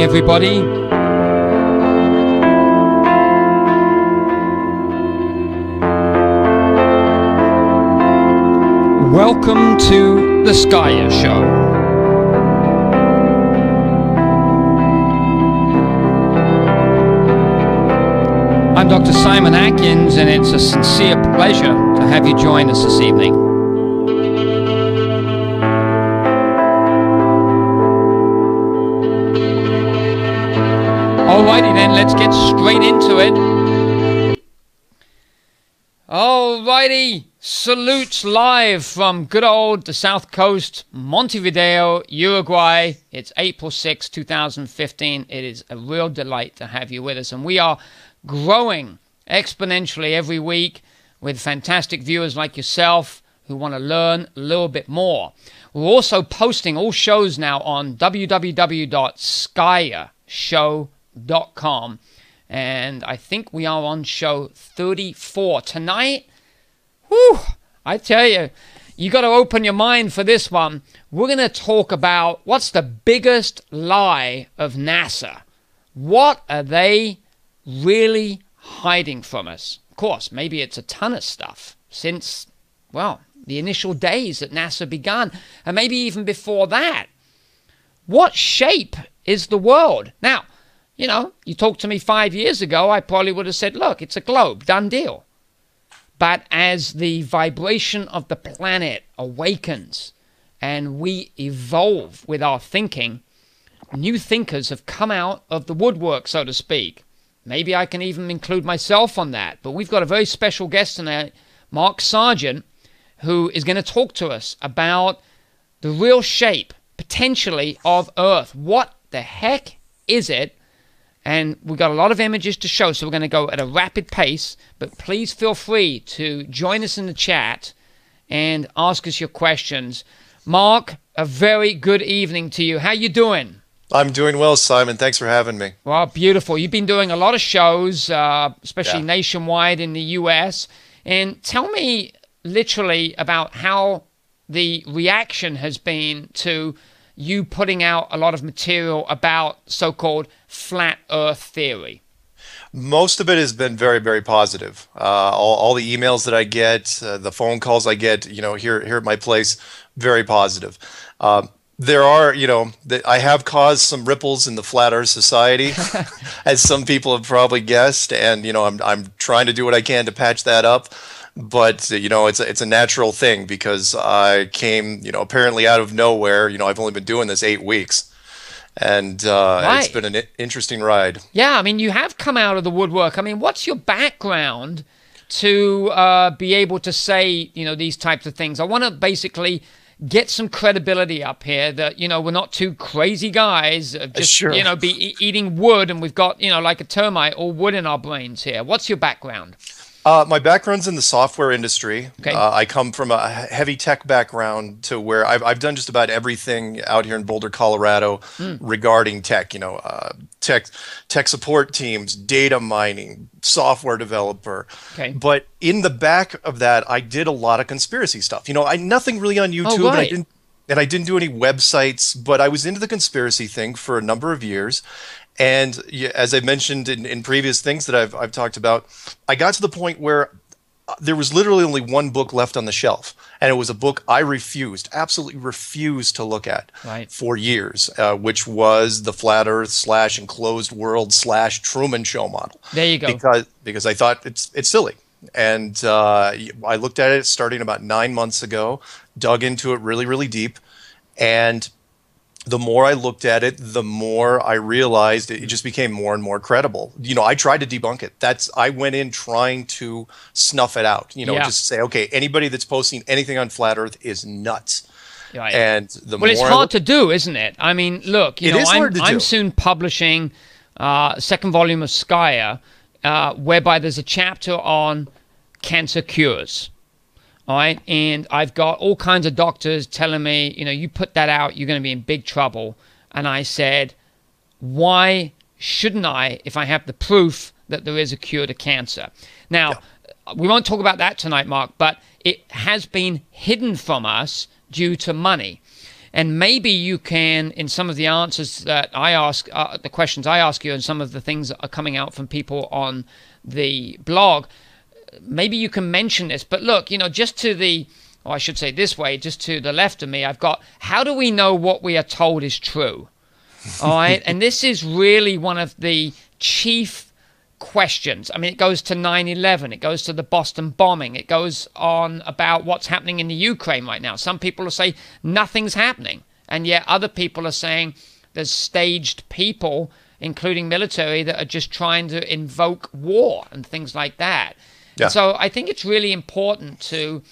everybody. Welcome to the Skyaia Show. I'm Dr. Simon Atkins, and it's a sincere pleasure to have you join us this evening. Alrighty then, let's get straight into it. Alrighty, salutes live from good old the South Coast, Montevideo, Uruguay. It's April 6, 2015. It is a real delight to have you with us, and we are growing exponentially every week with fantastic viewers like yourself who want to learn a little bit more. We're also posting all shows now on www.skyershow.com com. And I think we are on show 34. Tonight, whew, I tell you, you got to open your mind for this one. We're going to talk about what's the biggest lie of NASA. What are they really hiding from us? Of course, maybe it's a ton of stuff since, well, the initial days that NASA began, and maybe even before that. What shape is the world? Now, you know, you talked to me five years ago, I probably would have said, look, it's a globe, done deal. But as the vibration of the planet awakens and we evolve with our thinking, new thinkers have come out of the woodwork, so to speak. Maybe I can even include myself on that. But we've got a very special guest tonight, Mark Sargent, who is going to talk to us about the real shape, potentially, of Earth. What the heck is it? And we've got a lot of images to show, so we're going to go at a rapid pace. But please feel free to join us in the chat and ask us your questions. Mark, a very good evening to you. How are you doing? I'm doing well, Simon. Thanks for having me. Well, beautiful. You've been doing a lot of shows, uh, especially yeah. nationwide in the U.S. And tell me literally about how the reaction has been to you putting out a lot of material about so called flat earth theory? Most of it has been very, very positive. Uh, all, all, the emails that I get, uh, the phone calls I get, you know, here here at my place, very positive. Um, there are, you know, that I have caused some ripples in the flat Earth society, as some people have probably guessed, and you know, I'm I'm trying to do what I can to patch that up but you know it's a, it's a natural thing because I came you know apparently out of nowhere. You know I've only been doing this eight weeks, and uh, right. it's been an interesting ride. Yeah, I mean you have come out of the woodwork. I mean, what's your background to uh, be able to say you know these types of things? I want to basically get some credibility up here that you know we're not two crazy guys just sure. you know be e- eating wood and we've got you know like a termite or wood in our brains here what's your background uh, my background's in the software industry. Okay. Uh, I come from a heavy tech background to where I've, I've done just about everything out here in Boulder, Colorado, mm. regarding tech. You know, uh, tech tech support teams, data mining, software developer. Okay. But in the back of that, I did a lot of conspiracy stuff. You know, I nothing really on oh, YouTube. Oh, right. I didn't and I didn't do any websites, but I was into the conspiracy thing for a number of years. And as I mentioned in, in previous things that I've, I've talked about, I got to the point where uh, there was literally only one book left on the shelf, and it was a book I refused, absolutely refused to look at right. for years, uh, which was the flat Earth slash enclosed world slash Truman Show model. There you go. Because because I thought it's it's silly, and uh, I looked at it starting about nine months ago, dug into it really really deep, and the more I looked at it, the more I realized it just became more and more credible. You know, I tried to debunk it. That's I went in trying to snuff it out. You know, yeah. just say, okay, anybody that's posting anything on flat Earth is nuts. Right. And the well, it's hard to do, isn't it? I mean, look, you know, I'm, I'm soon publishing uh, second volume of Skyaia, uh, whereby there's a chapter on cancer cures. All right. And I've got all kinds of doctors telling me, you know, you put that out, you're going to be in big trouble. And I said, why shouldn't I if I have the proof that there is a cure to cancer? Now, yeah. we won't talk about that tonight, Mark, but it has been hidden from us due to money. And maybe you can, in some of the answers that I ask, uh, the questions I ask you, and some of the things that are coming out from people on the blog, maybe you can mention this. But look, you know, just to the, or I should say this way, just to the left of me, I've got how do we know what we are told is true? All right. and this is really one of the chief questions. I mean, it goes to 9 11, it goes to the Boston bombing, it goes on about what's happening in the Ukraine right now. Some people will say nothing's happening, and yet other people are saying there's staged people, including military, that are just trying to invoke war and things like that. Yeah. So I think it's really important to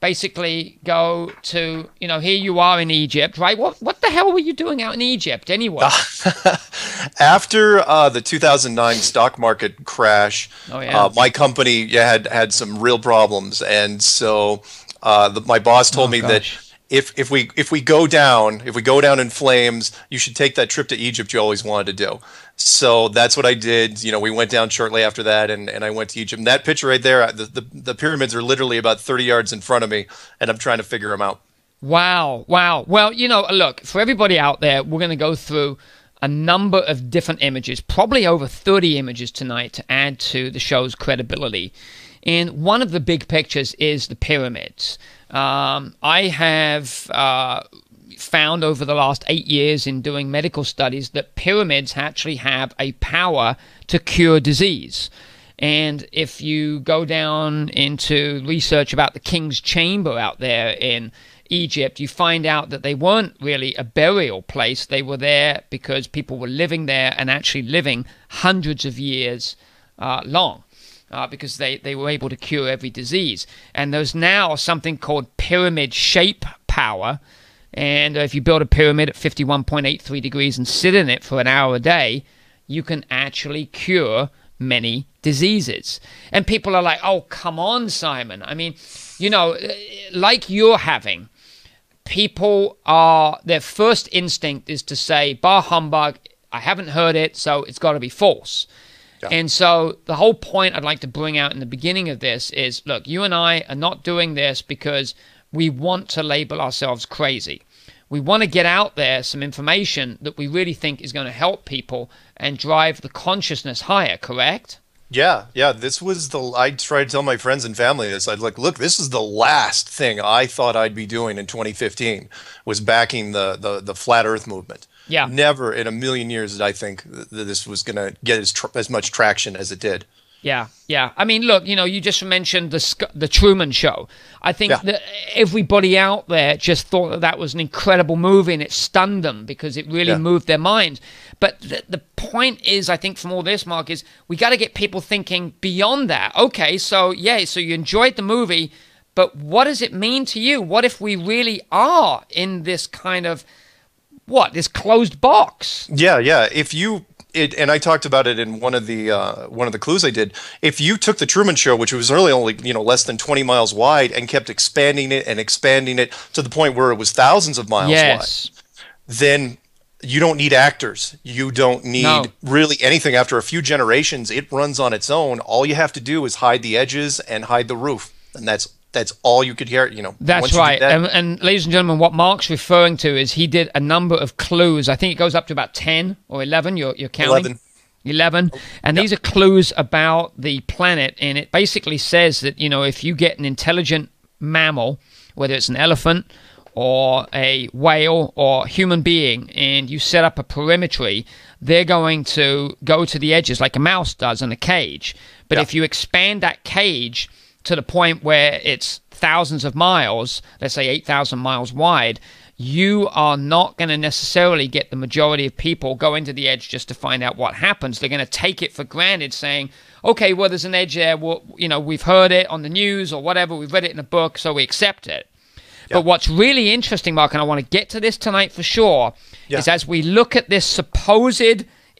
basically go to you know here you are in Egypt, right? What what the hell were you doing out in Egypt anyway? After uh, the 2009 stock market crash, oh, yeah. uh, my company had had some real problems, and so uh, the, my boss told oh, me gosh. that if if we if we go down, if we go down in flames, you should take that trip to Egypt you always wanted to do. So that's what I did. You know, we went down shortly after that, and, and I went to Egypt. And that picture right there, the, the the pyramids are literally about 30 yards in front of me, and I'm trying to figure them out. Wow, wow. Well, you know, look for everybody out there, we're going to go through a number of different images, probably over 30 images tonight to add to the show's credibility. And one of the big pictures is the pyramids. Um, I have uh, found over the last eight years in doing medical studies that pyramids actually have a power to cure disease. And if you go down into research about the king's chamber out there in Egypt, you find out that they weren't really a burial place. They were there because people were living there and actually living hundreds of years uh, long uh, because they, they were able to cure every disease. And there's now something called pyramid shape power. And if you build a pyramid at 51.83 degrees and sit in it for an hour a day, you can actually cure many diseases. And people are like, oh, come on, Simon. I mean, you know, like you're having, people are, their first instinct is to say, bah humbug, I haven't heard it, so it's got to be false. Yeah. And so the whole point I'd like to bring out in the beginning of this is look, you and I are not doing this because we want to label ourselves crazy. We want to get out there some information that we really think is going to help people and drive the consciousness higher, correct? Yeah, yeah. This was the. I try to tell my friends and family this. I'd like, look, this is the last thing I thought I'd be doing in 2015 was backing the the, the flat Earth movement. Yeah. Never in a million years did I think that this was going to get as, tr- as much traction as it did. Yeah, yeah. I mean, look, you know, you just mentioned the the Truman Show. I think yeah. that everybody out there just thought that that was an incredible movie, and it stunned them because it really yeah. moved their minds. But the, the point is, I think, from all this, Mark, is we got to get people thinking beyond that. Okay, so yeah, so you enjoyed the movie, but what does it mean to you? What if we really are in this kind of what this closed box. Yeah, yeah. If you it, and I talked about it in one of the uh, one of the clues I did. If you took the Truman Show, which was really only you know less than twenty miles wide, and kept expanding it and expanding it to the point where it was thousands of miles yes. wide, then you don't need actors. You don't need no. really anything. After a few generations, it runs on its own. All you have to do is hide the edges and hide the roof, and that's that's all you could hear. You know, that's right. That, and, and, ladies and gentlemen, what Mark's referring to is he did a number of clues. I think it goes up to about ten or eleven. You're you're counting. 11. 11 and these are clues about the planet and it basically says that you know if you get an intelligent mammal whether it's an elephant or a whale or human being and you set up a perimetry they're going to go to the edges like a mouse does in a cage but yeah. if you expand that cage to the point where it's thousands of miles, let's say 8,000 miles wide, you are not going to necessarily get the majority of people going to the edge just to find out what happens. They're going to take it for granted, saying, okay, well, there's an edge there. Well, you know, we've heard it on the news or whatever. We've read it in a book, so we accept it. But what's really interesting, Mark, and I want to get to this tonight for sure, is as we look at this supposed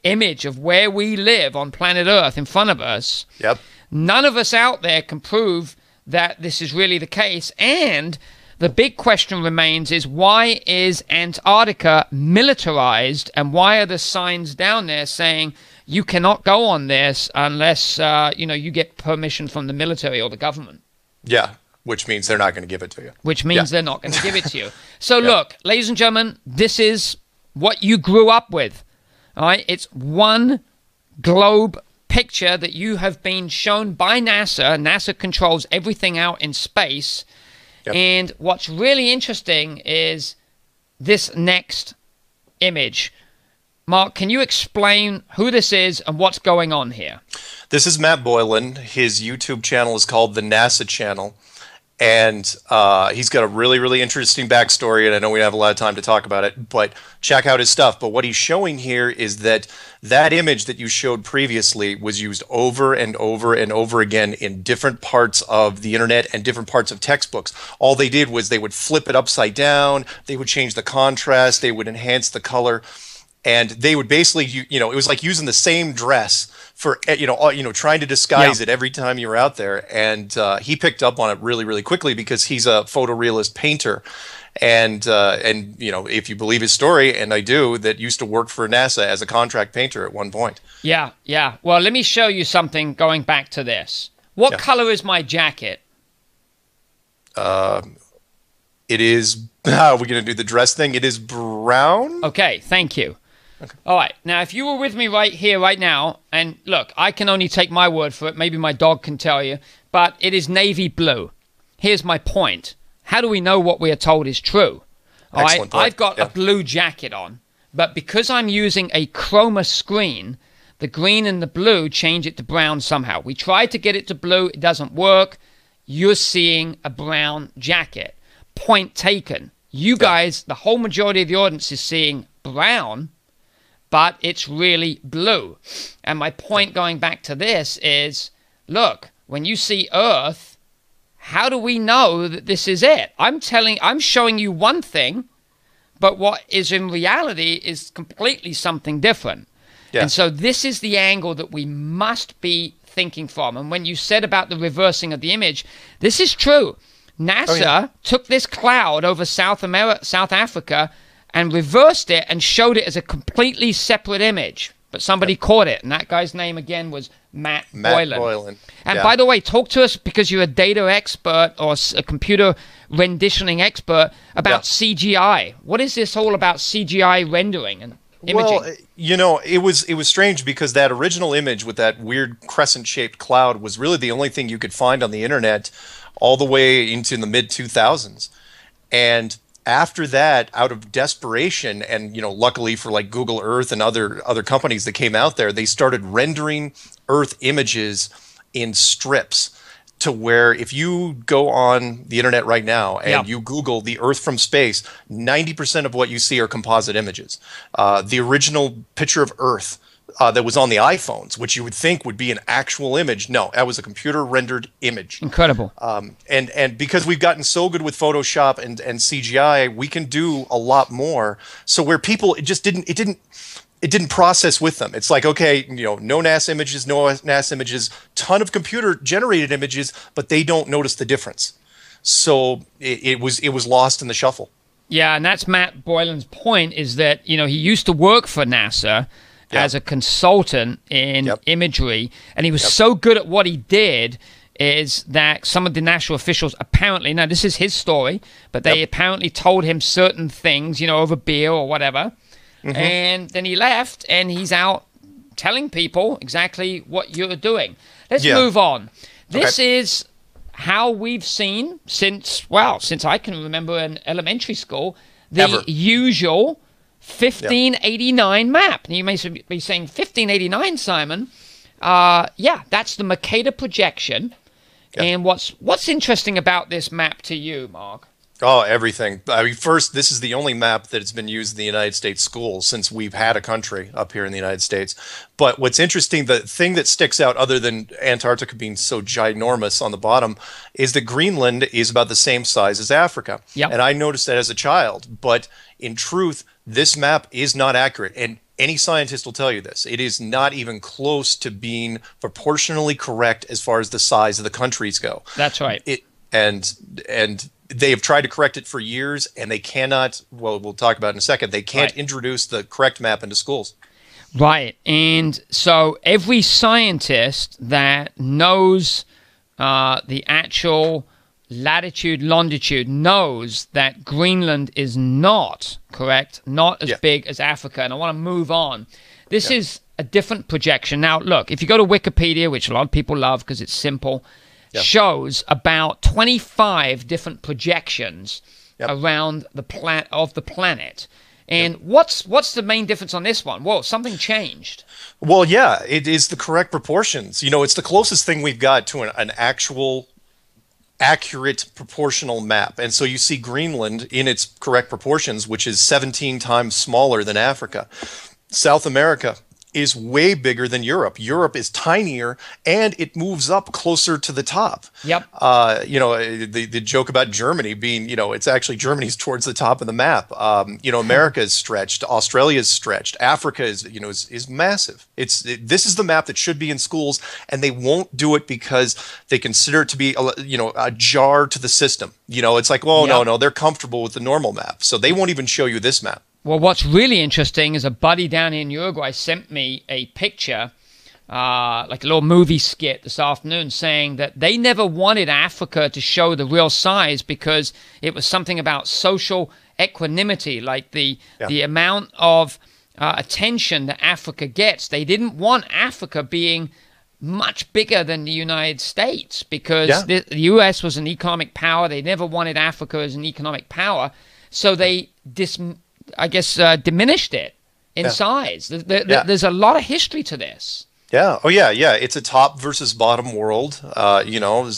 image of where we live on planet Earth in front of us. Yep. None of us out there can prove that this is really the case. And the big question remains is why is Antarctica militarized and why are the signs down there saying you cannot go on this unless uh, you know you get permission from the military or the government? Yeah, which means they're not going to give it to you. Which means yeah. they're not going to give it to you. So look, ladies and gentlemen, this is what you grew up with. All right, it's one globe picture that you have been shown by NASA. NASA controls everything out in space. Yep. And what's really interesting is this next image. Mark, can you explain who this is and what's going on here? This is Matt Boylan. His YouTube channel is called the NASA Channel and uh, he's got a really really interesting backstory and i know we have a lot of time to talk about it but check out his stuff. But what he's showing here is that that image that you showed previously was used over and over and over again in different parts of the internet and different parts of textbooks. All they did was they would flip it upside down they would change the contrast they would enhance the color and they would basically you, you know it was like using the same dress for eh, you know you know trying to disguise yeah. it every time you were out there. And uh, he picked up on it really really quickly because he's a photorealist painter. And uh, and you know if you believe his story and I do that used to work for NASA as a contract painter at one point. Yeah yeah. Well let me show you something going back to this. What yeah. color is my jacket? Uh, it is how are we going to do the dress thing? It is brown. Okay thank you Okay. All right. Now, if you were with me right here, right now, and look, I can only take my word for it. Maybe my dog can tell you, but it is navy blue. Here's my point. How do we know what we are told is true? All Excellent right. I've got yeah. a blue jacket on, but because I'm using a chroma screen, the green and the blue change it to brown somehow. We tried to get it to blue, it doesn't work. You're seeing a brown jacket. Point taken. You guys, the whole majority of the audience is seeing brown but it's really blue. And my point going back to this is look, when you see Earth, how do we know that this is it? I'm telling, I'm showing you one thing, but what is in reality is completely something different. Yeah. And so this is the angle that we must be thinking from. And when you said about the reversing of the image, this is true. NASA oh, yeah. took this cloud over South America, South Africa and reversed it and showed it as a completely separate image. But somebody yep. caught it, and that guy's name again was Matt, Matt Boylan. Boylan. And yeah. by the way, talk to us because you're a data expert or a computer renditioning expert about yeah. CGI. What is this all about CGI rendering and imaging? Well, eh, you know, it was it was strange because that original image with that weird crescent-shaped cloud was really the only thing you could find on the internet all the way into the mid 2000s. And after that out of desperation and you know luckily for like google earth and other other companies that came out there they started rendering earth images in strips to where if you go on the internet right now and yeah. you google the earth from space 90% of what you see are composite images uh, the original picture of earth uh, that was on the iPhones, which you would think would be an actual image. No, that was a computer rendered image. Incredible. Um, and and because we've gotten so good with Photoshop and and CGI, we can do a lot more. So where people it just didn't it didn't it didn't process with them. It's like okay, you know, no NAS images, no NAS images, ton of computer generated images, but they don't notice the difference. So it, it was it was lost in the shuffle. Yeah, and that's Matt Boylan's point is that you know he used to work for NASA yep. as a consultant in yep. imagery, and he was yep. so good at what he did is that some of the national officials apparently now this is his story, but they apparently told him certain things, you know, over beer or whatever, mm-hmm. and then he left, and he's out telling people exactly what you're doing. Let's yeah. move on. This okay. is how we've seen since well since I can remember in elementary school the Ever. usual 1589 yeah. map. And you may be saying 1589, Simon. Uh, yeah, that's the Mercator projection. Yeah. And what's what's interesting about this map to you, Mark? Oh, everything. I mean, first, this is the only map that has been used in the United States schools since we've had a country up here in the United States. But what's interesting, the thing that sticks out, other than Antarctica being so ginormous on the bottom, is that Greenland is about the same size as Africa. Yep. And I noticed that as a child. But in truth, this map is not accurate. And any scientist will tell you this. It is not even close to being proportionally correct as far as the size of the countries go. That's right. It, and and they have tried to correct it for years and they cannot well we'll talk about in a second they can't right. introduce the correct map into schools right and so every scientist that knows uh, the actual latitude, longitude knows that Greenland is not correct, not as yeah. big as Africa. And I want to move on. This yeah. is a different projection. Now, look, if you go to Wikipedia, which a lot of people love because it's simple, yeah. shows about 25 different projections yep. around the planet of the planet. And yep. what's what's the main difference on this one? Whoa, something changed. Well, yeah, it is the correct proportions. You know, it's the closest thing we've got to an, an actual accurate proportional map. And so you see Greenland in its correct proportions, which is 17 times smaller than Africa. South America is way bigger than Europe. Europe is tinier and it moves up closer to the top. Yep. Uh, you know, the, the joke about Germany being, you know, it's actually Germany's towards the top of the map. Um, you know, America is stretched, Australia is stretched, Africa is, you know, is, is massive. It's it, this is the map that should be in schools and they won't do it because they consider it to be, a, you know, a jar to the system. You know, it's like, well, yep. no, no, they're comfortable with the normal map. So they won't even show you this map. Well, what's really interesting is a buddy down in Uruguay sent me a picture, uh, like a little movie skit this afternoon, saying that they never wanted Africa to show the real size because it was something about social equanimity, like the yeah. the amount of uh, attention that Africa gets. They didn't want Africa being much bigger than the United States because yeah. the, the U.S. was an economic power. They never wanted Africa as an economic power, so they dis I guess, uh, diminished it in yeah. size. There, there, yeah. There's a lot of history to this. Yeah. Oh, yeah. Yeah. It's a top versus bottom world. Uh, you know,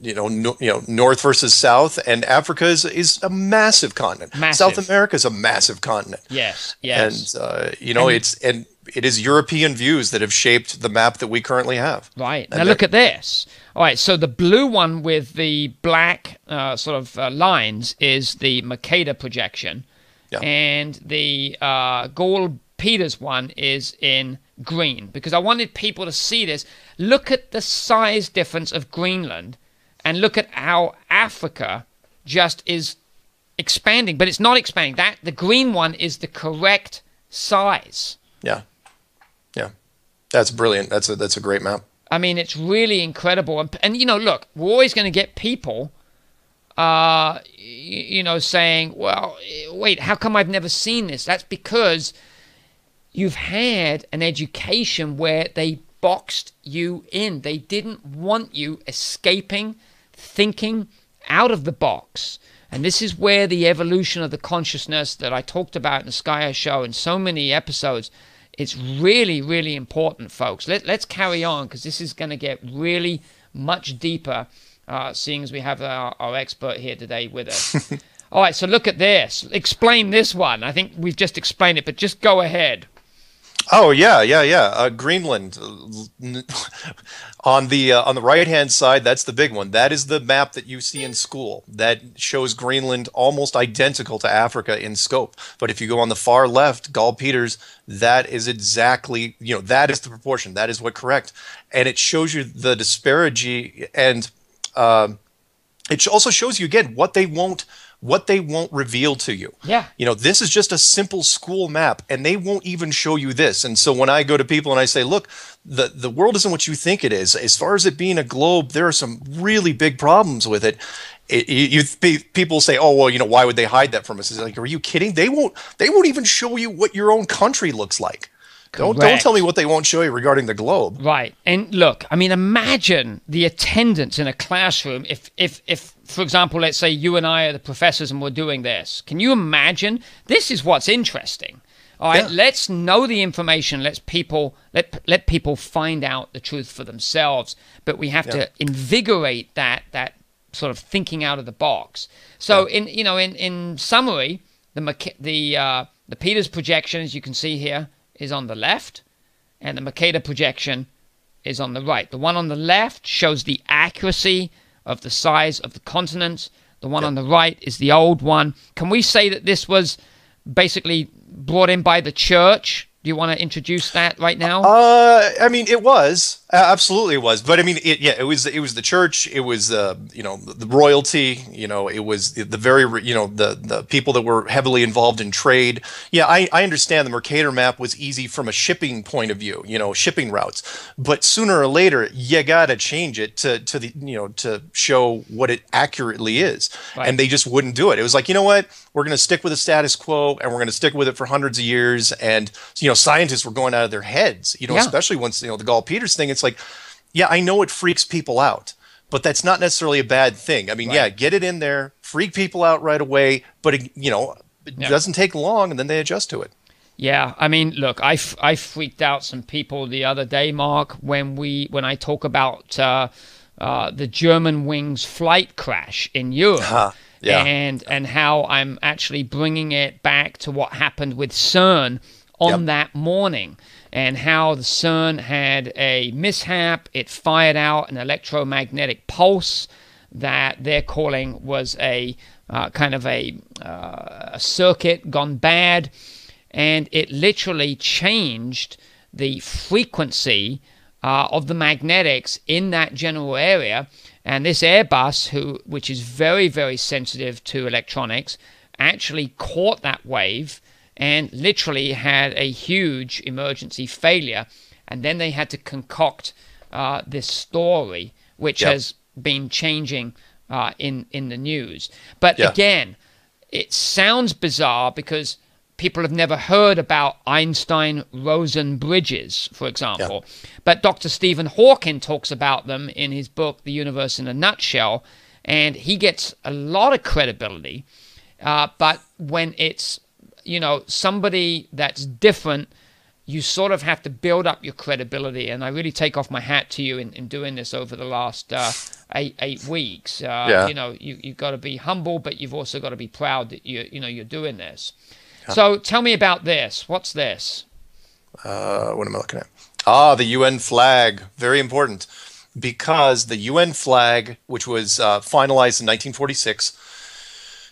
you know, no, you know, North versus South, and Africa is is a massive continent. Massive. South America is a massive continent. Yes. Yes. And uh, you know, and, it's and it is European views that have shaped the map that we currently have. Right. And now look at this. All right. So the blue one with the black uh, sort of uh, lines is the Mercator projection. Yeah. And the uh, Gall Peters one is in green because I wanted people to see this. Look at the size difference of Greenland and look at how Africa just is expanding, but it's not expanding. That the green one is the correct size. Yeah. Yeah. That's brilliant. That's a that's a great map. I mean, it's really incredible. And, and you know, look, we're always going to get people uh, you know, saying, well, wait, how come I've never seen this? That's because you've had an education where they boxed you in. They didn't want you escaping, thinking out of the box. And this is where the evolution of the consciousness that I talked about in the Sky Show in so many episodes, it's really, really important, folks. Let, let's carry on because this is going to get really much deeper uh, seeing as we have our, our expert here today with us. All right, so look at this. Explain this one. I think we've just explained it, but just go ahead. Oh yeah, yeah, yeah. Uh, Greenland on the uh, on the right hand side. That's the big one. That is the map that you see in school. That shows Greenland almost identical to Africa in scope. But if you go on the far left, Gall Peters, that is exactly you know that is the proportion. That is what correct, and it shows you the disparity and um, it also shows you again what they won't what they won't reveal to you. Yeah. You know, this is just a simple school map and they won't even show you this. And so when I go to people and I say, "Look, the the world isn't what you think it is. As far as it being a globe, there are some really big problems with it." It, you, you, people say, "Oh, well, you know, why would they hide that from us?" It's like, "Are you kidding? They won't they won't even show you what your own country looks like." Don't don't tell me what they won't show you regarding the globe. Right. And look, I mean, imagine the attendance in a classroom if if if for example, let's say you and I are the professors and we're doing this. Can you imagine? This is what's interesting. All right, yeah. let's know the information. Let's people let let people find out the truth for themselves. But we have yeah. to invigorate that that sort of thinking out of the box. So yeah. in you know in in summary, the the uh, the Peters projection, as you can see here, is on the left, and the Mercator projection is on the right. The one on the left shows the accuracy of the size of the continents. The one yep. on the right is the old one. Can we say that this was basically brought in by the church Do you want to introduce that right now? Uh, I mean, it was absolutely it was, but I mean, it, yeah, it was it was the church, it was uh, you know the royalty, you know, it was the very you know the the people that were heavily involved in trade. Yeah, I, I understand the Mercator map was easy from a shipping point of view, you know, shipping routes, but sooner or later you gotta change it to to the you know to show what it accurately is, right. and they just wouldn't do it. It was like you know what, we're gonna stick with the status quo, and we're gonna stick with it for hundreds of years, and you know know, scientists were going out of their heads, you know, yeah. especially once, you know, the Gall Peters thing, it's like, yeah, I know it freaks people out, but that's not necessarily a bad thing. I mean, right. yeah, get it in there, freak people out right away, but, it, you know, it yep. doesn't take long and then they adjust to it. Yeah, I mean, look, I, f- I freaked out some people the other day, Mark, when we when I talk about uh, uh, the Germanwings flight crash in Europe. Uh-huh. Yeah. And and how I'm actually bringing it back to what happened with CERN on yep. that morning and how the CERN had a mishap. It fired out an electromagnetic pulse that they're calling was a uh, kind of a, uh, a circuit gone bad, and it literally changed the frequency uh, of the magnetics in that general area. And this Airbus, who which is very very sensitive to electronics, actually caught that wave and literally had a huge emergency failure. And then they had to concoct uh, this story, which yep. has been changing uh, in in the news. But yeah. again, it sounds bizarre because people have never heard about Einstein Rosen bridges, for example. Yeah. But Dr. Stephen Hawking talks about them in his book, The Universe in a Nutshell, and he gets a lot of credibility. Uh, but when it's you know, somebody that's different, you sort of have to build up your credibility. And I really take off my hat to you in, in doing this over the last uh, eight eight weeks. Uh, yeah. You know, you you've got to be humble, but you've also got to be proud that you you know you're doing this. So tell me about this. What's this? Uh, what am I looking at? Ah, the UN flag. Very important because the UN flag, which was uh, finalized in 1946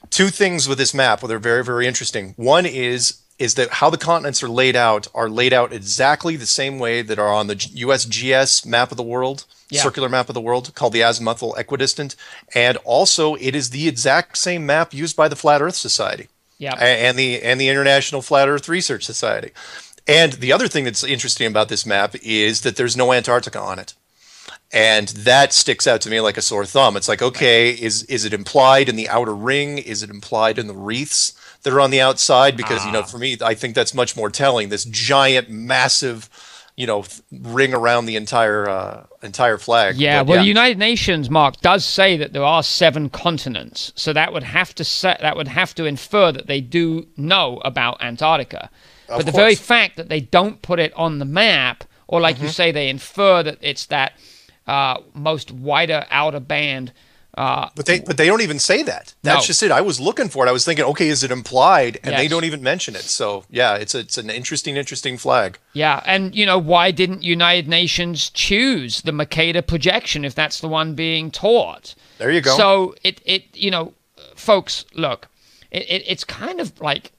two things with this map that are very very interesting. One is is that how the continents are laid out are laid out exactly the same way that are on the USGS map of the world, yeah. circular map of the world called the azimuthal equidistant, and also it is the exact same map used by the Flat Earth Society. Yeah. And the and the International Flat Earth Research Society. And the other thing that's interesting about this map is that there's no Antarctica on it and that sticks out to me like a sore thumb. It's like, okay, is is it implied in the outer ring? Is it implied in the wreaths that are on the outside? Because ah. you know, ah. for me, I think that's much more telling. This giant, massive, you know, ring around the entire uh, entire flag. Yeah, but, well, yeah. the United Nations, Mark, does say that there are seven continents, so that would have to set that would have to infer that they do know about Antarctica. Of but the very fact that they don't put it on the map, or like mm-hmm. you say, they infer that it's that uh, most wider outer band. Uh, but they but they don't even say that. That's no. just it. I was looking for it. I was thinking, okay, is it implied? And yes. they don't even mention it. So yeah, it's a, it's an interesting interesting flag. Yeah, and you know why didn't United Nations choose the Mercator projection if that's the one being taught? There you go. So it it you know, folks, look, it, it it's kind of like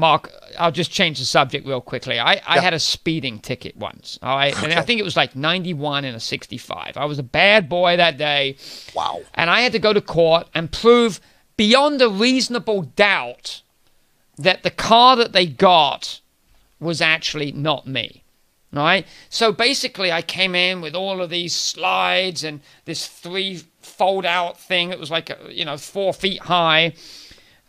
Mark, I'll just change the subject real quickly. I, I had a speeding ticket once. All right. And I think it was like 91 and a 65. I was a bad boy that day. Wow. And I had to go to court and prove beyond a reasonable doubt that the car that they got was actually not me. All right. So basically, I came in with all of these slides and this three fold out thing It was like, uh, you know, four feet high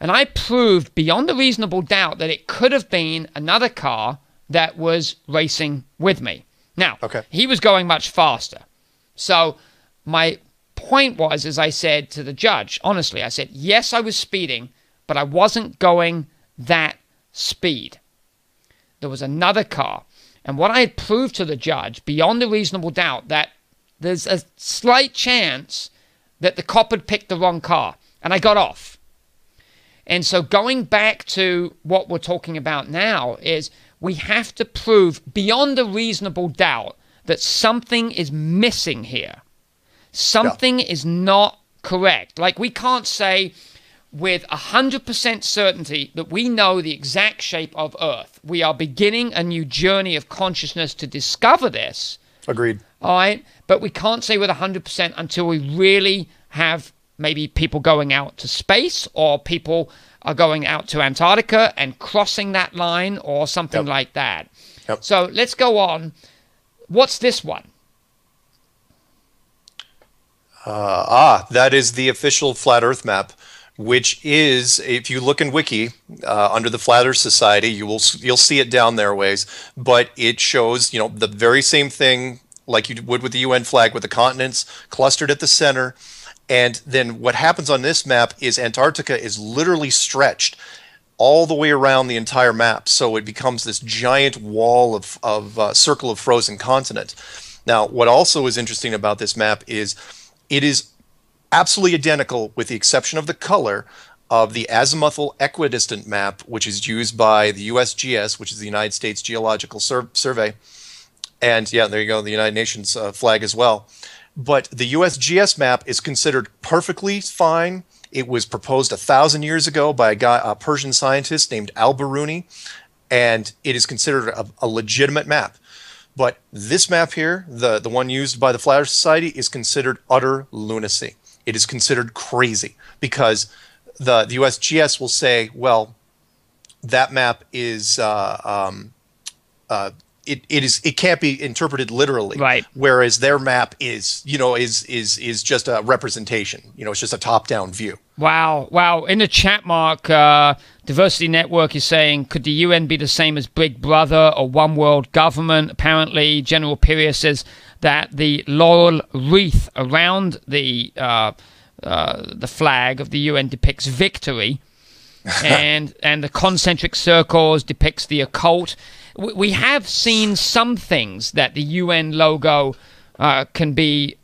and I proved beyond a reasonable doubt that it could have been another car that was racing with me. Now, okay. he was going much faster. So my point was, as I said to the judge, honestly, I said, yes, I was speeding, but I wasn't going that speed. There was another car. And what I had proved to the judge, beyond a reasonable doubt, that there's a slight chance that the cop had picked the wrong car. And I got off. And so going back to what we're talking about now is we have to prove beyond a reasonable doubt that something is missing here. Something yeah. is not correct. Like we can't say, with 100% certainty that we know the exact shape of Earth. We are beginning a new journey of consciousness to discover this. Agreed. All right. But we can't say with 100% until we really have maybe people going out to space or people are going out to Antarctica and crossing that line or something yep. like that. Yep. So let's go on. What's this one? Uh, ah, that is the official flat Earth map, which is, if you look in Wiki uh, under the Flat Earth Society, you will you'll see it down there ways, but it shows you know the very same thing like you would with the UN flag, with the continents clustered at the center. And then what happens on this map is Antarctica is literally stretched all the way around the entire map. So it becomes this giant wall of, of uh, circle of frozen continent. Now, what also is interesting about this map is it is absolutely identical, with the exception of the color, of the azimuthal equidistant map, which is used by the USGS, which is the United States Geological Sur- Survey. And yeah, there you go, the United Nations uh, flag as well. But the USGS map is considered perfectly fine it was proposed a thousand years ago by a guy, a Persian scientist named Al-Biruni, and it is considered a, a legitimate map. But this map here, the, the one used by the Earth Society, is considered utter lunacy. It is considered crazy because the, the USGS will say, well, that map is uh, um, uh, it, it is it can't be interpreted literally. Right. Whereas their map is you know is is is just a representation. You know it's just a top down view. Wow. Wow. In the chat mark uh, diversity network is saying could the un be the same as big brother or one world government? Apparently general Piria says that the laurel wreath around the uh, uh, the flag of the un depicts victory and and the concentric circles depicts the occult we have seen some things that the UN logo uh, can be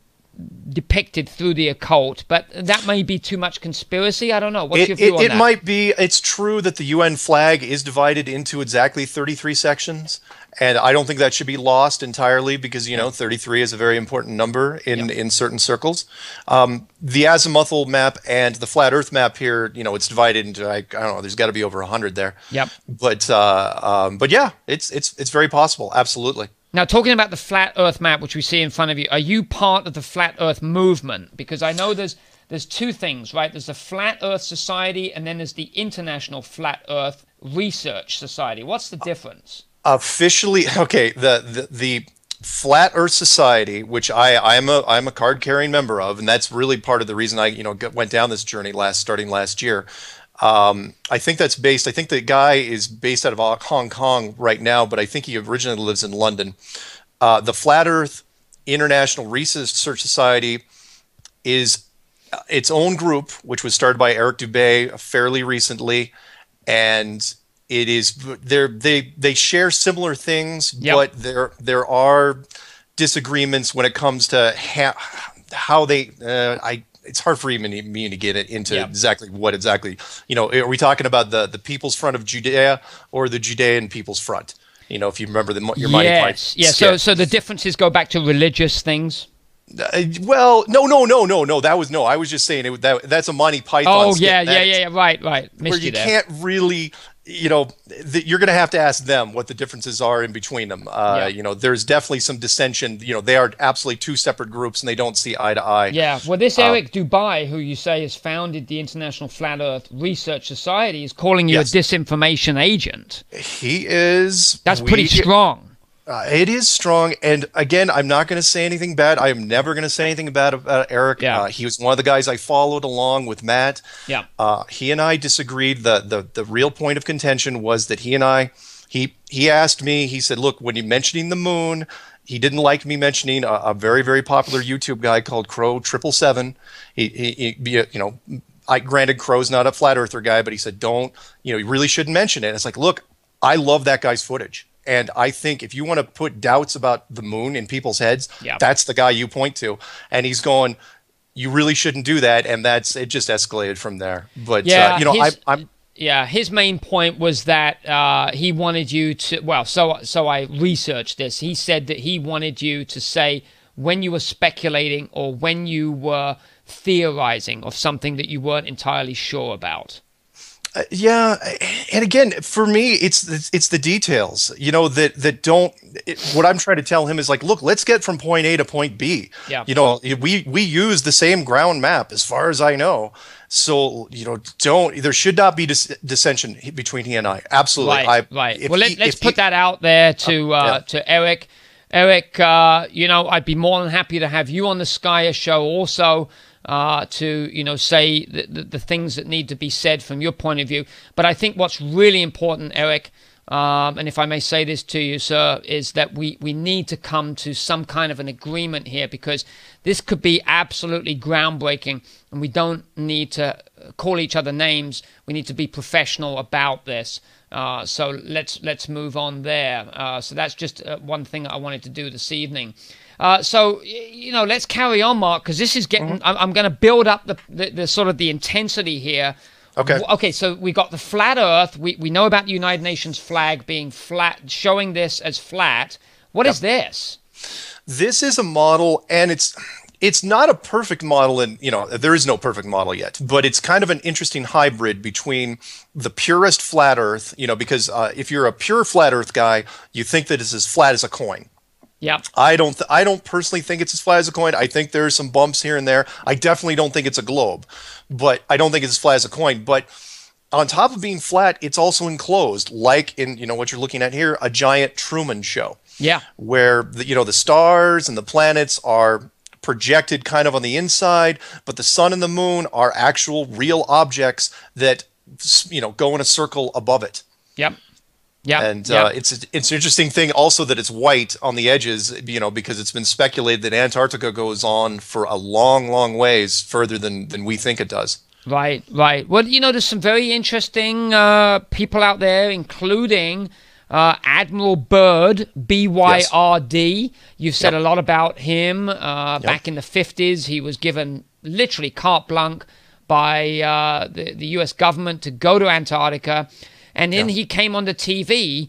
depicted through the occult, but that may be too much conspiracy. I don't know. What's it, your view it, on it that? It might be. It's true that the UN flag is divided into exactly 33 sections, and I don't think that should be lost entirely because you know 33 is a very important number in in certain circles. Um, the azimuthal map and the flat Earth map here, you know, it's divided into I, I don't know. There's got to be over hundred there. Yep. But uh, um, but yeah, it's it's it's very possible. Absolutely. Now, talking about the flat Earth map, which we see in front of you, are you part of the flat Earth movement? Because I know there's there's two things, right? There's the Flat Earth Society, and then there's the International Flat Earth Research Society. What's the difference? Officially, okay, the the, the Flat Earth Society, which I I'm a I'm a card carrying member of, and that's really part of the reason I you know went down this journey last starting last year. Um, I think that's based. I think the guy is based out of Hong Kong right now, but I think he originally lives in London. Uh, the Flat Earth International Research Society is uh, its own group, which was started by Eric Dubay fairly recently, and it is they they they share similar things, yep. but there there are disagreements when it comes to ha- how they. Uh, I it's hard for even me to get it into yeah. exactly what exactly you know are we talking about the the people's front of judea or the judean people's front you know if you remember the your money yes yeah so so the differences go back to religious things uh, well, no, no, no, no, no. That was no. I was just saying it. That that's a Monty Python. Oh yeah, yeah, yeah, yeah. Right, right. Missed where you, you can't really you know, the, you're going to have to ask them what the differences are in between them. Uh, yeah. You know, there's definitely some dissension. You know, they are absolutely two separate groups and they don't see eye to eye. Yeah. Well, this Eric um, Dubay, who you say has founded the International Flat Earth Research Society, is calling you yes. a disinformation agent. He is. That's we, pretty strong. Uh, it is strong, and again, I'm not going to say anything bad. I am never going to say anything bad about Eric. Yeah. Uh, he was one of the guys I followed along with Matt. Yeah. Uh, he and I disagreed. the the The real point of contention was that he and I, he he asked me. He said, "Look, when you're mentioning the moon, he didn't like me mentioning a, a very very popular YouTube guy called Crow Triple Seven. He, he, he you know." I granted Crow's not a flat earther guy, but he said, "Don't you know? You really shouldn't mention it." And it's like, look, I love that guy's footage. And I think if you want to put doubts about the moon in people's heads, yeah. that's the guy you point to. And he's going, you really shouldn't do that. And that's it. Just escalated from there. But uh, yeah, uh, you know, his, I, am yeah, his main point was that uh, he wanted you to. Well, so so I researched this. He said that he wanted you to say when you were speculating or when you were theorizing of something that you weren't entirely sure about? Uh, yeah, and again, for me, it's, it's, the details, you know, that that don't. It, what I'm trying to tell him is like, look, let's get from point A to point B. Yeah. You know, we we use the same ground map, as far as I know. So you know, don't there should not be dis- dissension between he and I. Absolutely, right. I, right. Well, let, us put he, that out there to uh, yeah. to Eric. Eric, uh, you know, I'd be more than happy to have you on the Skyaia show also uh, to you know say the, the, the, things that need to be said from your point of view. But I think what's really important, Eric, um, and if I may say this to you, sir, is that we we need to come to some kind of an agreement here because this could be absolutely groundbreaking, and we don't need to call each other names. We need to be professional about this. Uh, so let's let's move on there. Uh, so that's just uh, one thing I wanted to do this evening. Uh, so you know, let's carry on, Mark, because this is getting. Mm-hmm. I'm, I'm going to build up the, the, the sort of the intensity here. Okay. Okay. So we got the flat Earth. We we know about the United Nations flag being flat, showing this as flat. What yep. is this? This is a model, and it's it's not a perfect model and you know there is no perfect model yet but it's kind of an interesting hybrid between the purest flat earth you know because uh, if you're a pure flat earth guy you think that it's as flat as a coin yeah. I don't th- I don't personally think it's as flat as a coin. I think there's some bumps here and there. I definitely don't think it's a globe. But I don't think it's as flat as a coin, but on top of being flat, it's also enclosed like in, you know, what you're looking at here, a giant Truman show. Yeah. Where the, you know, the stars and the planets are projected kind of on the inside, but the sun and the moon are actual real objects that you know go in a circle above it. Yep. Yeah, and yep. Uh, it's it's an interesting thing also that it's white on the edges, you know, because it's been speculated that Antarctica goes on for a long, long ways further than than we think it does. Right, right. Well, you know, there's some very interesting uh, people out there, including uh, Admiral Byrd, B Y R D. You've said yep. a lot about him. Uh, yep. Back in the 50s, he was given literally carte blanche by uh, the, the U.S. government to go to Antarctica and then yeah. he came on the TV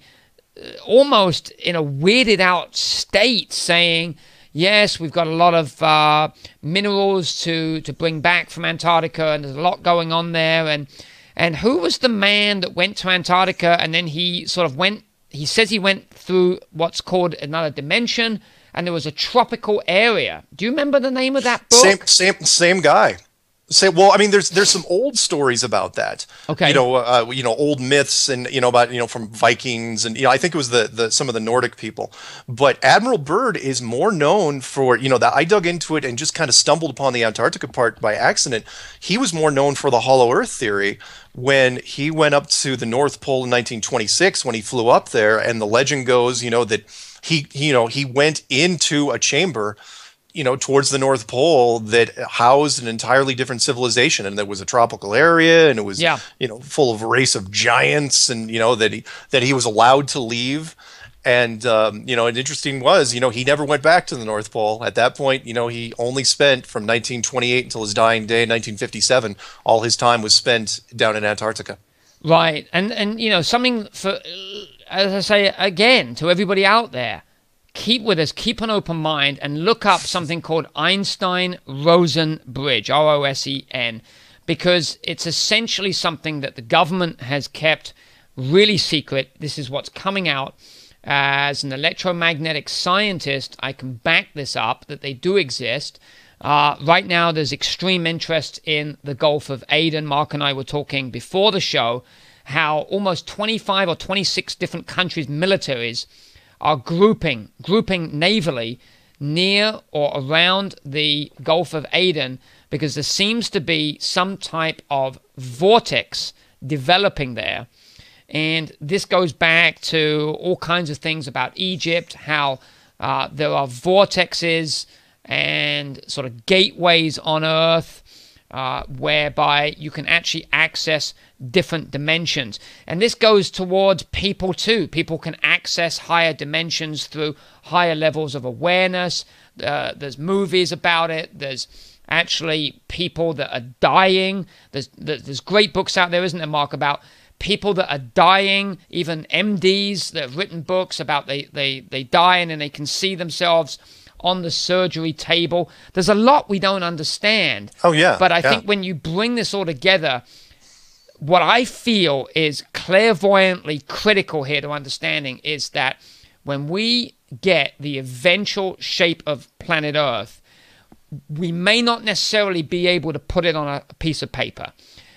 uh, almost in a weirded out state saying, yes, we've got a lot of uh, minerals to, to bring back from Antarctica and there's a lot going on there. And, and who was the man that went to Antarctica and then he sort of went, he says he went through what's called another dimension and there was a tropical area. Do you remember the name of that book? Same, same, same guy say well i mean there's there's some old stories about that. Okay. You know uh, you know old myths and you know about you know from vikings and you know i think it was the, the some of the nordic people. But admiral byrd is more known for you know that i dug into it and just kind of stumbled upon the antarctica part by accident. He was more known for the hollow earth theory when he went up to the north pole in 1926 when he flew up there and the legend goes you know that he you know he went into a chamber you know towards the north pole that housed an entirely different civilization and there was a tropical area and it was yeah. you know full of a race of giants and you know that he that he was allowed to leave. And um, you know and interesting was you know he never went back to the north pole. At that point you know he only spent from 1928 until his dying day 1957 all his time was spent down in antarctica. Right. And and you know something for as i say again to everybody out there keep with us, keep an open mind, and look up something called Einstein Rosen Bridge, R O S E N, because it's essentially something that the government has kept really secret. This is what's coming out. As an electromagnetic scientist, I can back this up that they do exist. Uh, right now, there's extreme interest in the Gulf of Aden. Mark and I were talking before the show how almost 25 or 26 different countries' militaries are grouping, grouping navally near or around the Gulf of Aden because there seems to be some type of vortex developing there. And this goes back to all kinds of things about Egypt, how uh, there are vortexes and sort of gateways on Earth uh, whereby you can actually access different dimensions. And this goes towards people too. People can access higher dimensions through higher levels of awareness. Uh, there's movies about it. There's actually people that are dying. There's, there's great books out there, isn't there, Mark, about people that are dying, even MDs that have written books about they, they, they die and then they can see themselves on the surgery table. There's a lot we don't understand. Oh yeah. But I yeah. think when you bring this all together, what I feel is clairvoyantly critical here to understanding is that when we get the eventual shape of planet Earth, we may not necessarily be able to put it on a piece of paper.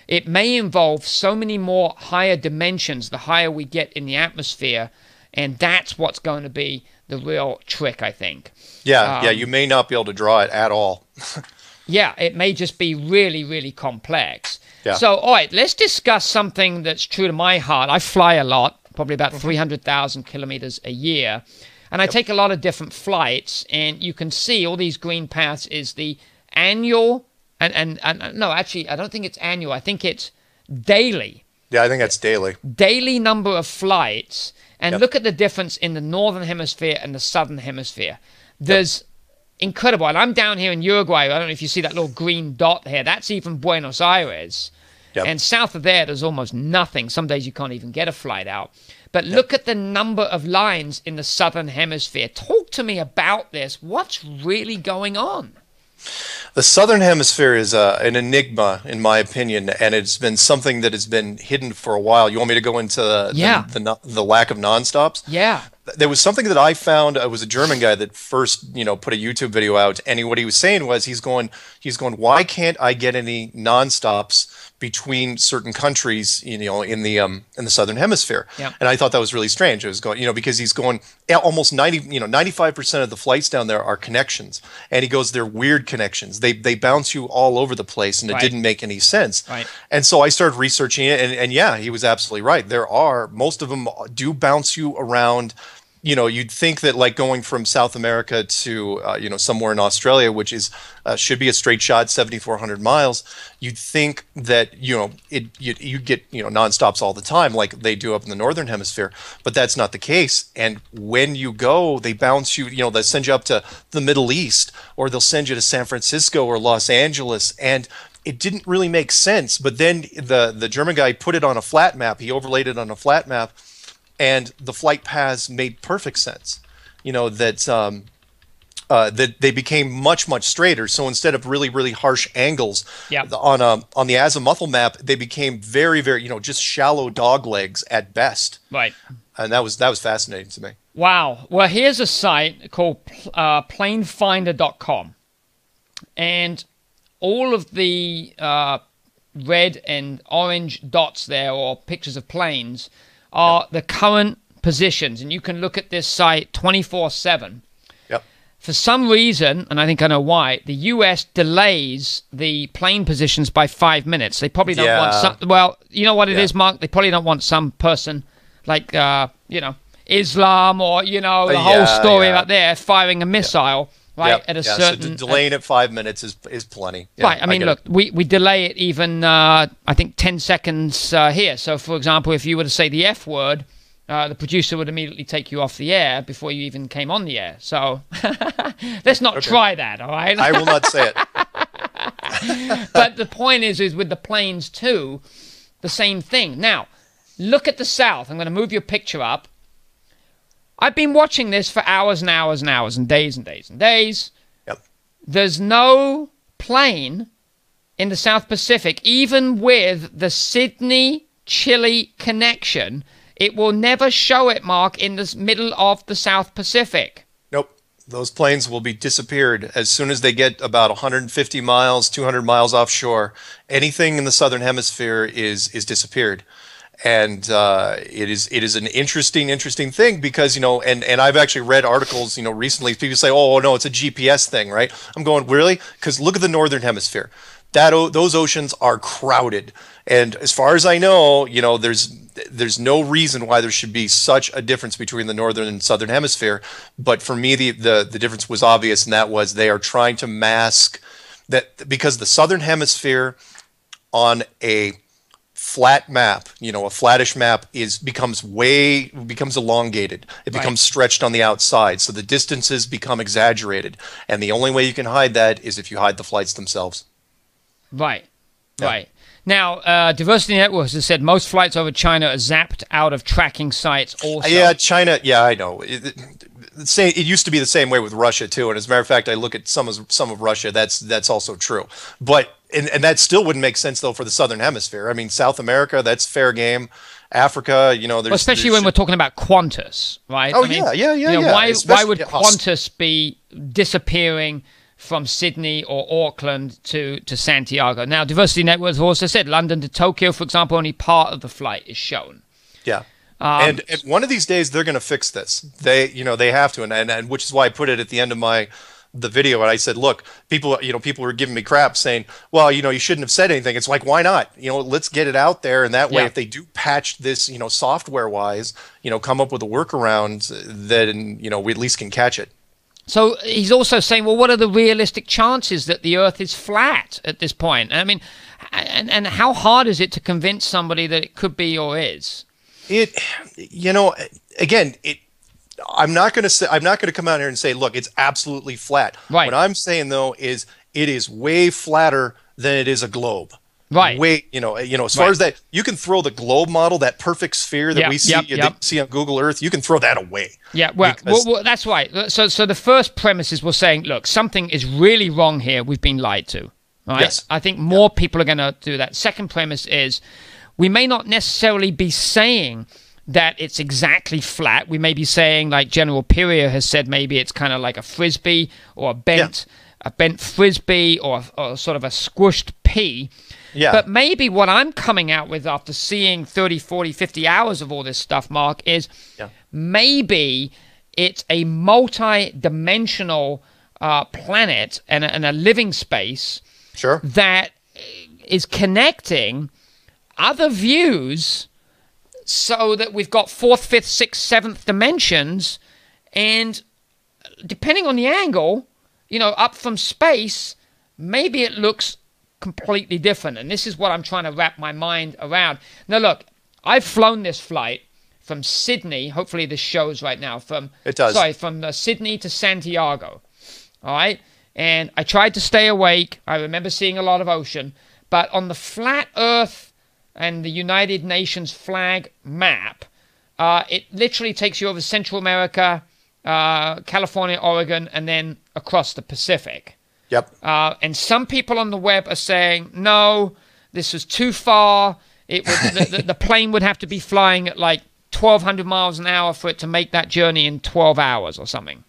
It may involve so many more higher dimensions the higher we get in the atmosphere, and that's what's going to be the real trick, I think. Yeah, um, yeah, you may not be able to draw it at all. yeah, it may just be really, really complex. Yeah. So, all right, let's discuss something that's true to my heart. I fly a lot, probably about mm-hmm. 300,000 kilometers a year. And I take a lot of different flights, and you can see all these green paths is the annual, and, and, and no, actually, I don't think it's annual. I think it's daily. Yeah, I think that's daily. Daily number of flights. And yep. look at the difference in the northern hemisphere and the southern hemisphere. There's yep. incredible. And I'm down here in Uruguay. I don't know if you see that little green dot here. That's even Buenos Aires. Yep. And south of there, there's almost nothing. Some days you can't even get a flight out. But look at the number of lines in the southern hemisphere. Talk to me about this. What's really going on? The southern hemisphere is uh, an enigma, in my opinion, and it's been something that has been hidden for a while. You want me to go into the, yeah. the, the, the lack of nonstops? Yeah. There was something that I found. It was a German guy that first, you know, put a YouTube video out, and he, what he was saying was, he's going, he's going, why can't I get any nonstops between certain countries, you know, in the um, in the southern hemisphere. Yeah. And I thought that was really strange. It was going, you know, because he's going almost ninety, you know, ninety five percent of the flights down there are connections, and he goes, they're weird connections. They they bounce you all over the place, and it right. didn't make any sense. Right. And so I started researching it, and, and yeah, he was absolutely right. There are most of them do bounce you around you know, you'd think that like going from South America to uh, you know somewhere in Australia, which is uh, should be a straight shot, 7,400 miles, you'd think that you know it you you get you know nonstops all the time like they do up in the northern hemisphere, but that's not the case. And when you go, they bounce you, you know, they send you up to the Middle East, or they'll send you to San Francisco or Los Angeles, and it didn't really make sense. But then the the German guy put it on a flat map. He overlaid it on a flat map and the flight paths made perfect sense. You know that um, uh, that they became much much straighter. So instead of really really harsh angles yep. on a um, on the azimuthal map, they became very very you know just shallow dog legs at best. Right. And that was that was fascinating to me. Wow. Well, here's a site called uh, planefinder.com, and all of the uh, red and orange dots there, or pictures of planes, are the current positions, and you can look at this site 24 7. Yep. For some reason, and I think I know why, the US delays the plane positions by five minutes. They probably don't yeah. want some. Well, you know what it yeah. is, Mark? They probably don't want some person like, uh, you know, Islam or, you know, the uh, whole story yeah. there firing a missile right? Yep. At a yeah, certain so delaying uh, it five minutes is is plenty. Yeah, right. I mean, I look, it. we we delay it even uh, I think ten seconds uh, here. So, for example, if you were to say the F word. Uh, the producer would immediately take you off the air before you even came on the air. So let's not okay. try that, all right? I will not say it. but the point is, is with the planes too, the same thing. Now, look at the south. I'm going to move your picture up. I've been watching this for hours and hours and hours and days and days and days. Yep. There's no plane in the South Pacific, even with the Sydney Chile connection. It will never show it, Mark, in the middle of the South Pacific. Nope. Those planes will be disappeared as soon as they get about 150 miles, 200 miles offshore. Anything in the southern hemisphere is is disappeared and uh, it is it is an interesting interesting thing because you know and and I've actually read articles you know recently people say oh no it's a GPS thing right? I'm going really? Because look at the northern hemisphere. That those oceans are crowded. And as far as I know you know there's there's no reason why there should be such a difference between the northern and southern hemisphere. But for me the the, the difference was obvious and that was they are trying to mask that because the southern hemisphere on a flat map, you know, a flattish map is becomes way becomes elongated. It becomes stretched on the outside, so the distances become exaggerated. And the only way you can hide that is if you hide the flights themselves. Right. Yeah. Right. Now, uh, Diversity Networks has said most flights over China are zapped out of tracking sites. Also, yeah, China. Yeah, I know. It, say it used to be the same way with Russia too. And as a matter of fact, I look at some of some of Russia. That's that's also true. But and, and that still wouldn't make sense though for the southern hemisphere. I mean, South America, that's fair game. Africa, you know, there's well, especially when we're talking about Qantas, right? Oh I mean, yeah, yeah, yeah, you know, yeah. Why why would Qantas be disappearing? from Sydney or Auckland to, to Santiago. Now, Diversity Network has also said London to Tokyo, for example, only part of the flight is shown. Yeah. Um, and, and, one of these days they're going to fix this. They, you know, they have to, and, and, and which is why I put it at the end of my the video and I said, look, people, you know, people were giving me crap saying, well, you know, you shouldn't have said anything. It's like, why not? You know, let's get it out there. And that way, yeah. if they do patch this, you know, software wise, you know, come up with a workaround, then, you know, we at least can catch it. So he's also saying, well, what are the realistic chances that the Earth is flat at this point? I mean, and, and how hard is it to convince somebody that it could be or is? It, you know, again, it. I'm not going to say I'm not going to come out here and say, look, it's absolutely flat. Right. What I'm saying though is it is way flatter than it is a globe. Right. Way, you know, you know, as far right. as that, you can throw the globe model, that perfect sphere that yep, we see, yep, yep. see on Google Earth. You can throw that away. Yeah, well, well, well, that's right. So, so the first premise is we're saying, look, something is really wrong here. We've been lied to. Right. Yes. I think more people are going to do that. Second premise is, we may not necessarily be saying that it's exactly flat. We may be saying, like General Piria has said, maybe it's kind of like a frisbee or a bent, yeah. a bent frisbee or, or sort of a squished pea. Yeah. But maybe what I'm coming out with after seeing 30, 40, 50 hours of all this stuff, Mark, is yeah. maybe it's a multi-dimensional uh, planet and a, and a living space sure. that is connecting other views so that we've got fourth, fifth, sixth, seventh dimensions, and depending on the angle, you know, up from space, maybe it looks completely different. And this is what I'm trying to wrap my mind around. Now, look, I've flown this flight from Sydney. Hopefully, this shows right now. From it does. Sorry, from uh, Sydney to Santiago. All right, and I tried to stay awake. I remember seeing a lot of ocean, but on the flat Earth and the United Nations flag map, uh, it literally takes you over Central America, uh, California, Oregon, and then across the Pacific. Yep. Uh, and some people on the web are saying, no, this is too far. It would, the, the, the, plane would have to be flying at like 1,200 miles an hour for it to make that journey in 12 hours or something.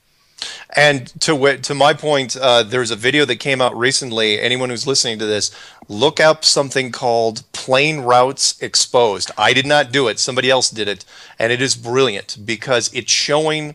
And to to my point, uh, there's a video that came out recently. Anyone who's listening to this, look up something called Plane Routes Exposed. I did not do it; somebody else did it, and it is brilliant because it's showing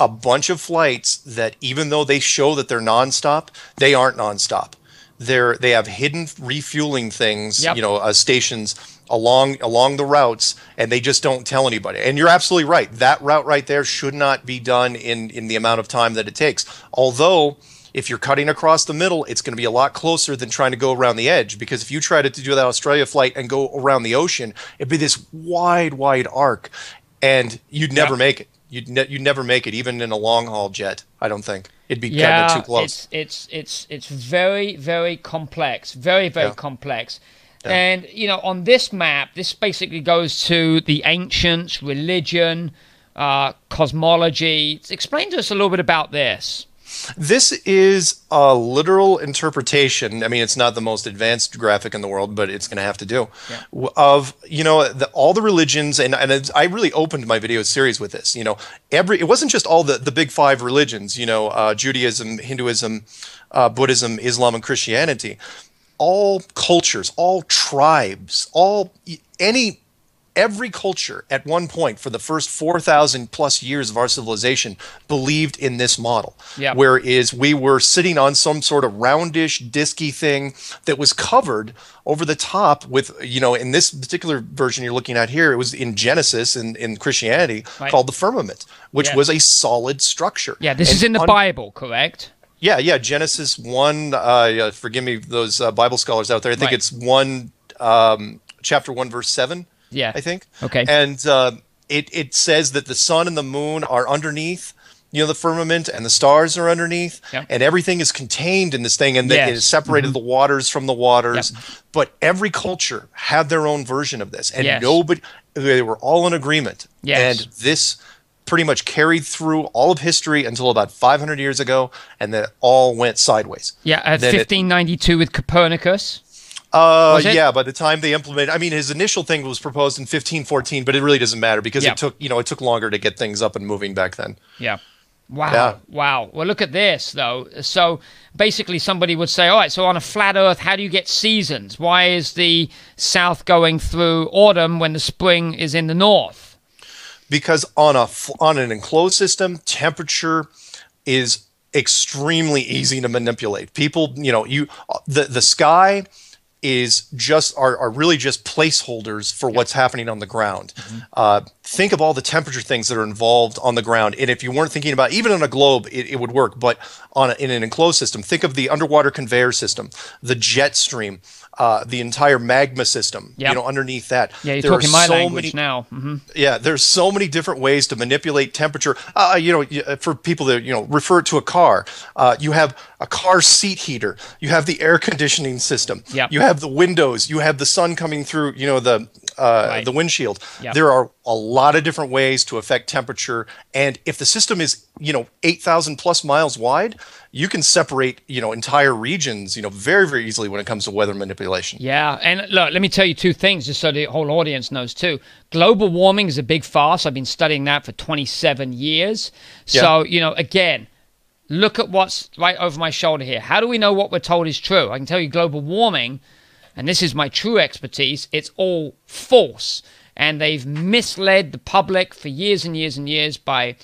a bunch of flights that, even though they show that they're nonstop, they aren't nonstop. They're they have hidden refueling things, yep. you know, uh, stations along along the routes and they just don't tell anybody. And you're absolutely right. That route right there should not be done in in the amount of time that it takes. Although if you're cutting across the middle it's going to be a lot closer than trying to go around the edge because if you try to do that australia flight and go around the ocean it'd be this wide wide arc and you'd never make it. You'd, ne- you'd never make it even in a long haul jet i don't think. It'd be yeah, kind of too close. it's it's it's it's very very complex. Very very yeah. complex yeah. And, you know, on this map, this basically goes to the ancients, religion, uh, cosmology. Explain to us a little bit about this. This is a literal interpretation. I mean, it's not the most advanced graphic in the world, but it's going to have to do. Yeah. Of you know the, all the religions, and and I really opened my video series with this. You know, every it wasn't just all the the big five religions. You know, uh, Judaism, Hinduism, uh, Buddhism, Islam, and Christianity all cultures, all tribes, all any every culture at one point for the first 4000 plus years of our civilization believed in this model yeah. whereas we were sitting on some sort of roundish disky thing that was covered over the top with you know in this particular version you're looking at here it was in genesis in, in christianity right. called the firmament which yeah. was a solid structure yeah this and is in the bible correct yeah, yeah. Genesis one. Uh, forgive me, those uh, Bible scholars out there. I think right. it's one, um, chapter one, verse seven. Yeah, I think. Okay. And uh, it it says that the sun and the moon are underneath, you know, the firmament, and the stars are underneath, yep. and everything is contained in this thing, and yes. it has separated mm-hmm. the waters from the waters. Yep. But every culture had their own version of this, and yes. nobody. They were all in agreement. Yes. And this pretty much carried through all of history until about 500 years ago, and then it all went sideways. Yeah, at Then it- 1592 with Copernicus. Uh, yeah. By the time they implemented, I mean, his initial thing was proposed in 1514, but it really doesn't matter because Yeah. it took, you know, it took longer to get things up and moving back then. Yeah. Wow. Yeah. Wow. Well, look at this, though. So basically, somebody would say, all right, so on a flat Earth, how do you get seasons? Why is the south going through autumn when the spring is in the north? Because on a on an enclosed system, temperature is extremely easy to manipulate. People, you know, you the the sky is just are, are really just placeholders for what's happening on the ground. Uh, think of all the temperature things that are involved on the ground, and if you weren't thinking about even on a globe, it, it would work. But on a, in an enclosed system, think of the underwater conveyor system, the jet stream. Uh, the entire magma system, Yep. you know, underneath that. Yeah, you're There talking my so language many- now. hmm yeah, there's so many different ways to manipulate temperature. Uh, you know, for people that you know refer to a car, uh, you have a car seat heater. You have the air conditioning system. Yep. You have the windows. You have the sun coming through. You know the uh, Right. the windshield. Yep. There are a lot of different ways to affect temperature, and if the system is you know eight thousand plus miles wide, you can separate you know entire regions you know very very easily when it comes to weather manipulation. Yeah, and look, let me tell you two things just so the whole audience knows too. Global warming is a big farce. I've been studying that for 27 years. So, you know, again, look at what's right over my shoulder here. How do we know what we're told is true? I can tell you global warming, and this is my true expertise, it's all false. And they've misled the public for years and years and years by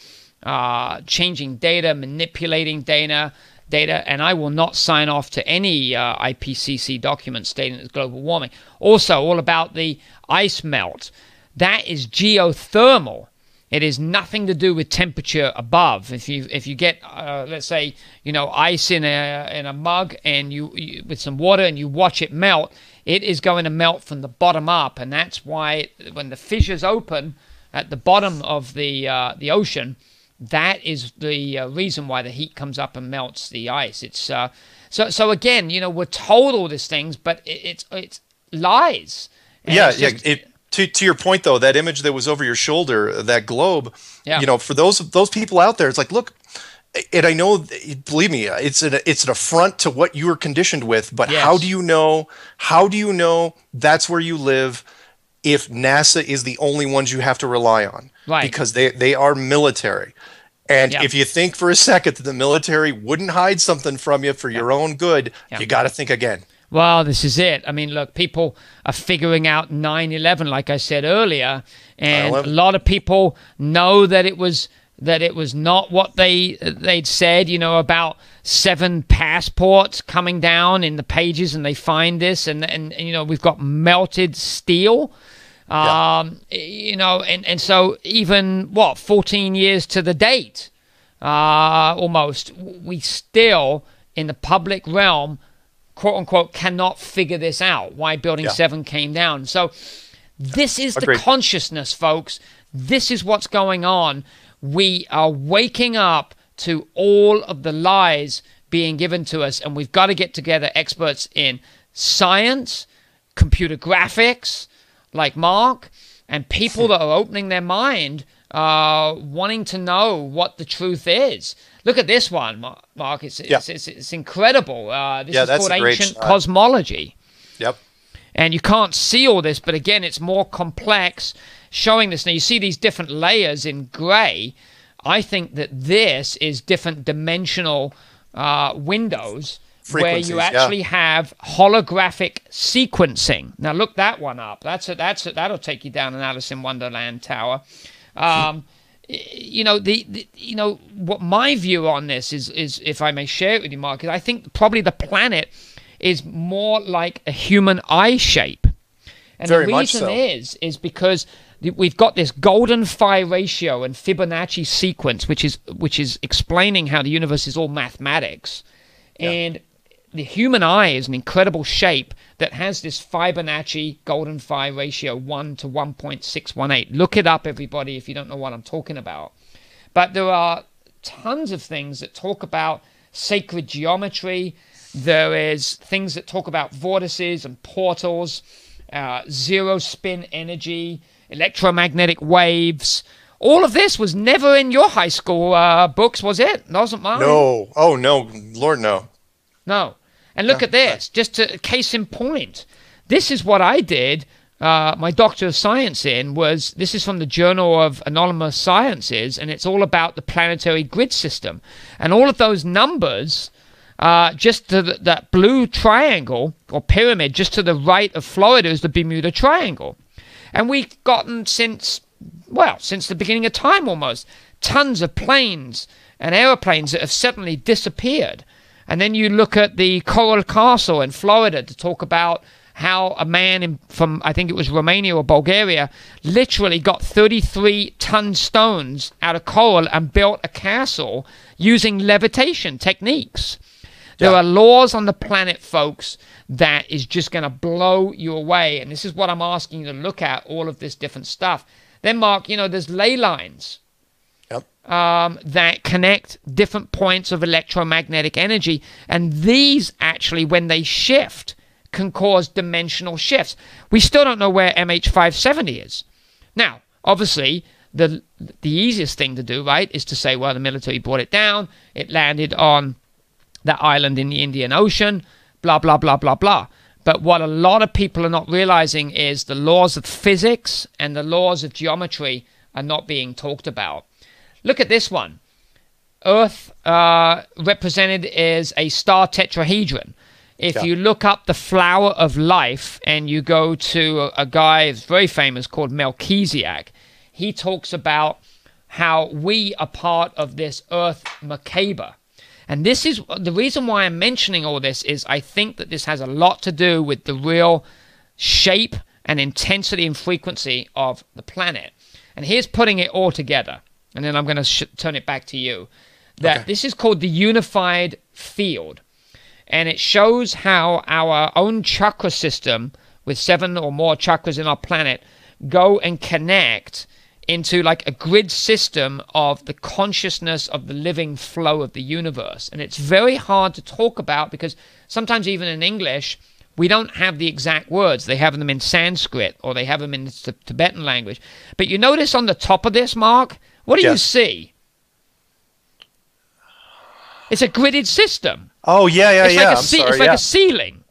uh, changing data, manipulating data, data, and I will not sign off to any uh, IPCC document stating it's global warming. Also, all about the ice melt. That is geothermal. It is nothing to do with temperature above. If you if you get uh, let's say you know ice in a in a mug and you, you with some water and you watch it melt, it is going to melt from the bottom up, and that's why when the fissures open at the bottom of the uh, the ocean, that is the uh, reason why the heat comes up and melts the ice. It's uh, so so again, you know, we're told all these things, but it, it's it's lies. And yeah, it's yeah. It, to to your point though, that image that was over your shoulder, that globe. Yeah. You know, for those those people out there, it's like, look, and I know, believe me, it's an it's an affront to what you are conditioned with. But Yes. how do you know? How do you know that's where you live? If NASA is the only ones you have to rely on, Right. Because they they are military. And Yeah. if you think for a second that the military wouldn't hide something from you for your own good, Yeah. you got to think again. Well, this is it. I mean, look, people are figuring out 9 11, like I said earlier, and a 9/11. lot of people know that it was. That it was not what they they'd said, you know, about seven passports coming down in the pages, and they find this, and and, and you know we've got melted steel, Yeah. um, you know, and and so even what 14 years to the date, uh, almost, we still in the public realm quote unquote cannot figure this out why building Yeah. 7 came down. So this is the consciousness folks. This is what's going on. We are waking up to all of the lies being given to us and we've got to get together experts in science computer graphics like mark and people hmm. that are opening their mind uh, wanting to know what the truth is. Look at this one, Mar- Mark. It's, it's, Yeah. it's, it's incredible. Uh, this Yeah, is called ancient shot. cosmology. Yep. And you can't see all this, but again, it's more complex showing this. Now, you see these different layers in gray. I think that this is different dimensional uh, windows where you yeah. actually have holographic sequencing. Now, look that one up. That's a, that's a, that'll take you down an Alice in Wonderland tower. Um, you know the, the you know what my view on this is is if I may share it with you, Mark. Is I think probably the planet is more like a human eye shape. And Very the reason so. is is because we've got this golden phi ratio and Fibonacci sequence, which is which is explaining how the universe is all mathematics, and the human eye is an incredible shape that has this Fibonacci golden phi ratio one to one point six one eight. Look it up, everybody, if you don't know what I'm talking about. But there are tons of things that talk about sacred geometry. There is things that talk about vortices and portals, uh, zero spin energy, electromagnetic waves, All of this was never in your high school uh, books, was it? Wasn't mine? No. Oh no, Lord no. No. And look at this, just a case in point. This is what I did. Uh, my Doctor of Science in was this is from the Journal of Anonymous Sciences, and it's all about the planetary grid system, and all of those numbers. Uh, just to the, that blue triangle or pyramid, just to the right of Florida, is the Bermuda Triangle, and we've gotten since well since the beginning of time almost tons of planes and aeroplanes that have suddenly disappeared. And then you look at the Coral Castle in Florida to talk about how a man in, from, I think it was Romania or Bulgaria, literally got 33 ton stones out of coral and built a castle using levitation techniques. There yeah. are laws on the planet, folks, that is just going to blow you away. And this is what I'm asking you to look at all of this different stuff. Then, Mark, you know, there's ley lines um, that connect different points of electromagnetic energy. And these actually, when they shift, can cause dimensional shifts. We still don't know where MH570 is. Now, obviously, the the easiest thing to do, right, is to say, well, the military brought it down. It landed on that island in the Indian Ocean. Blah blah blah blah blah. But what a lot of people are not realizing is the laws of physics and the laws of geometry are not being talked about. Look at this one. Earth uh, represented is a star tetrahedron. If yeah. you look up the flower of life and you go to a, a guy who's very famous called Melchizedek, he talks about how we are part of this Earth Merkaba. And this is the reason why I'm mentioning all this is I think that this has a lot to do with the real shape and intensity and frequency of the planet. And here's putting it all together and then I'm going to sh- turn it back to you. That okay. this is called the unified field, and it shows how our own chakra system, with seven or more chakras in our planet, go and connect into like a grid system of the consciousness of the living flow of the universe. And it's very hard to talk about because sometimes, even in English, we don't have the exact words. They have them in Sanskrit or they have them in the Tibetan language. But you notice on the top of this, Mark, what do yes. you see? It's a gridded system. Oh yeah, yeah, it's yeah. Like a ce- sorry, it's like yeah. a ceiling.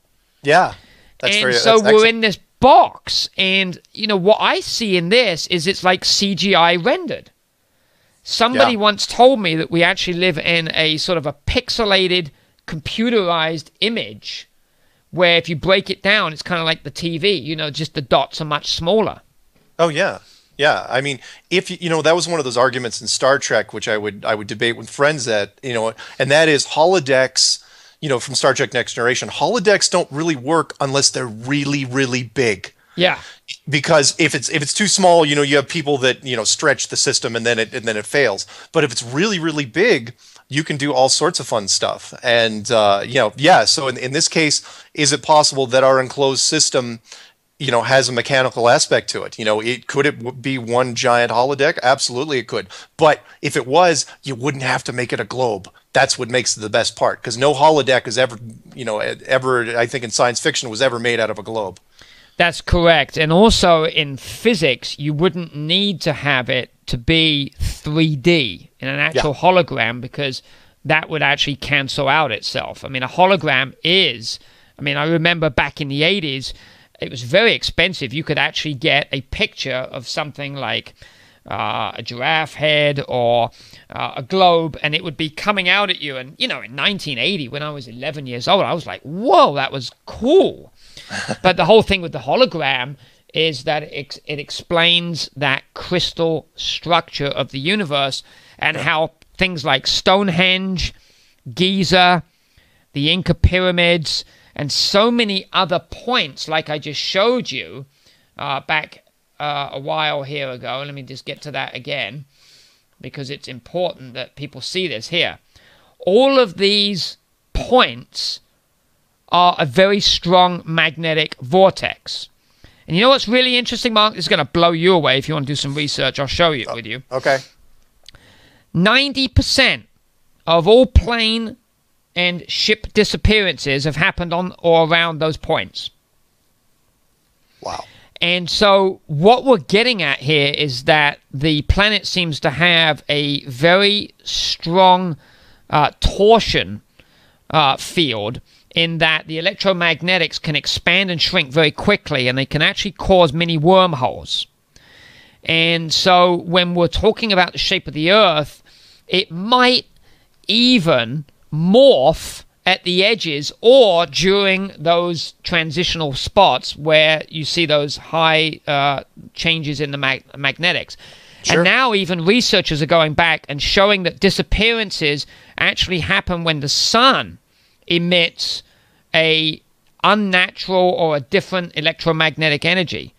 Yeah. That's and very, so we're excellent. in this box, and you know what I see in this is it's like CGI rendered. Somebody yeah. once told me that we actually live in a sort of a pixelated, computerized image, where if you break it down, it's kind of like the TV. You know, just the dots are much smaller. Oh yeah, yeah, I mean, if you know that was one of those arguments in Star Trek, which I would I would debate with friends that you know, and that is holodecks. You know, from Star Trek Next Generation, holodecks don't really work unless they're really really big. Yeah. Because if it's if it's too small, you know, you have people that you know stretch the system and then it and then it fails. But if it's really really big, you can do all sorts of fun stuff. And uh, you know, yeah. So in, in this case, is it possible that our enclosed system you know has a mechanical aspect to it. You know it could it be one giant holodeck? Absolutely it could. But if it was you wouldn't have to make it a globe. That's what makes it the best part because no holodeck is ever you know ever i think in science fiction was ever made out of a globe. That's correct. And also in physics you wouldn't need to have it to be 3d in an actual yeah. hologram because that would actually cancel out itself. I mean a hologram is i mean i remember back in the 80s it was very expensive. You could actually get a picture of something like uh, a giraffe head or uh, a globe, and it would be coming out at you. And you know, in 1980, when I was 11 years old, I was like, "Whoa, that was cool." but the whole thing with the hologram is that it, it explains that crystal structure of the universe and how things like Stonehenge, Giza, the Inca pyramids, and so many other points, like I just showed you uh, back uh, a while here ago. Let me just get to that again because it's important that people see this here. All of these points are a very strong magnetic vortex. And you know what's really interesting, Mark? This is going to blow you away. If you want to do some research, I'll show you it with you. Okay. 90% of all plane and ship disappearances have happened on or around those points. Wow. And so, what we're getting at here is that the planet seems to have a very strong uh, torsion uh, field in that the electromagnetics can expand and shrink very quickly and they can actually cause many wormholes. And so, when we're talking about the shape of the Earth, it might even morph at the edges or during those transitional spots where you see those high uh, changes in the mag- magnetics. Sure. And now, even researchers are going back and showing that disappearances actually happen when the sun emits a unnatural or a different electromagnetic energy.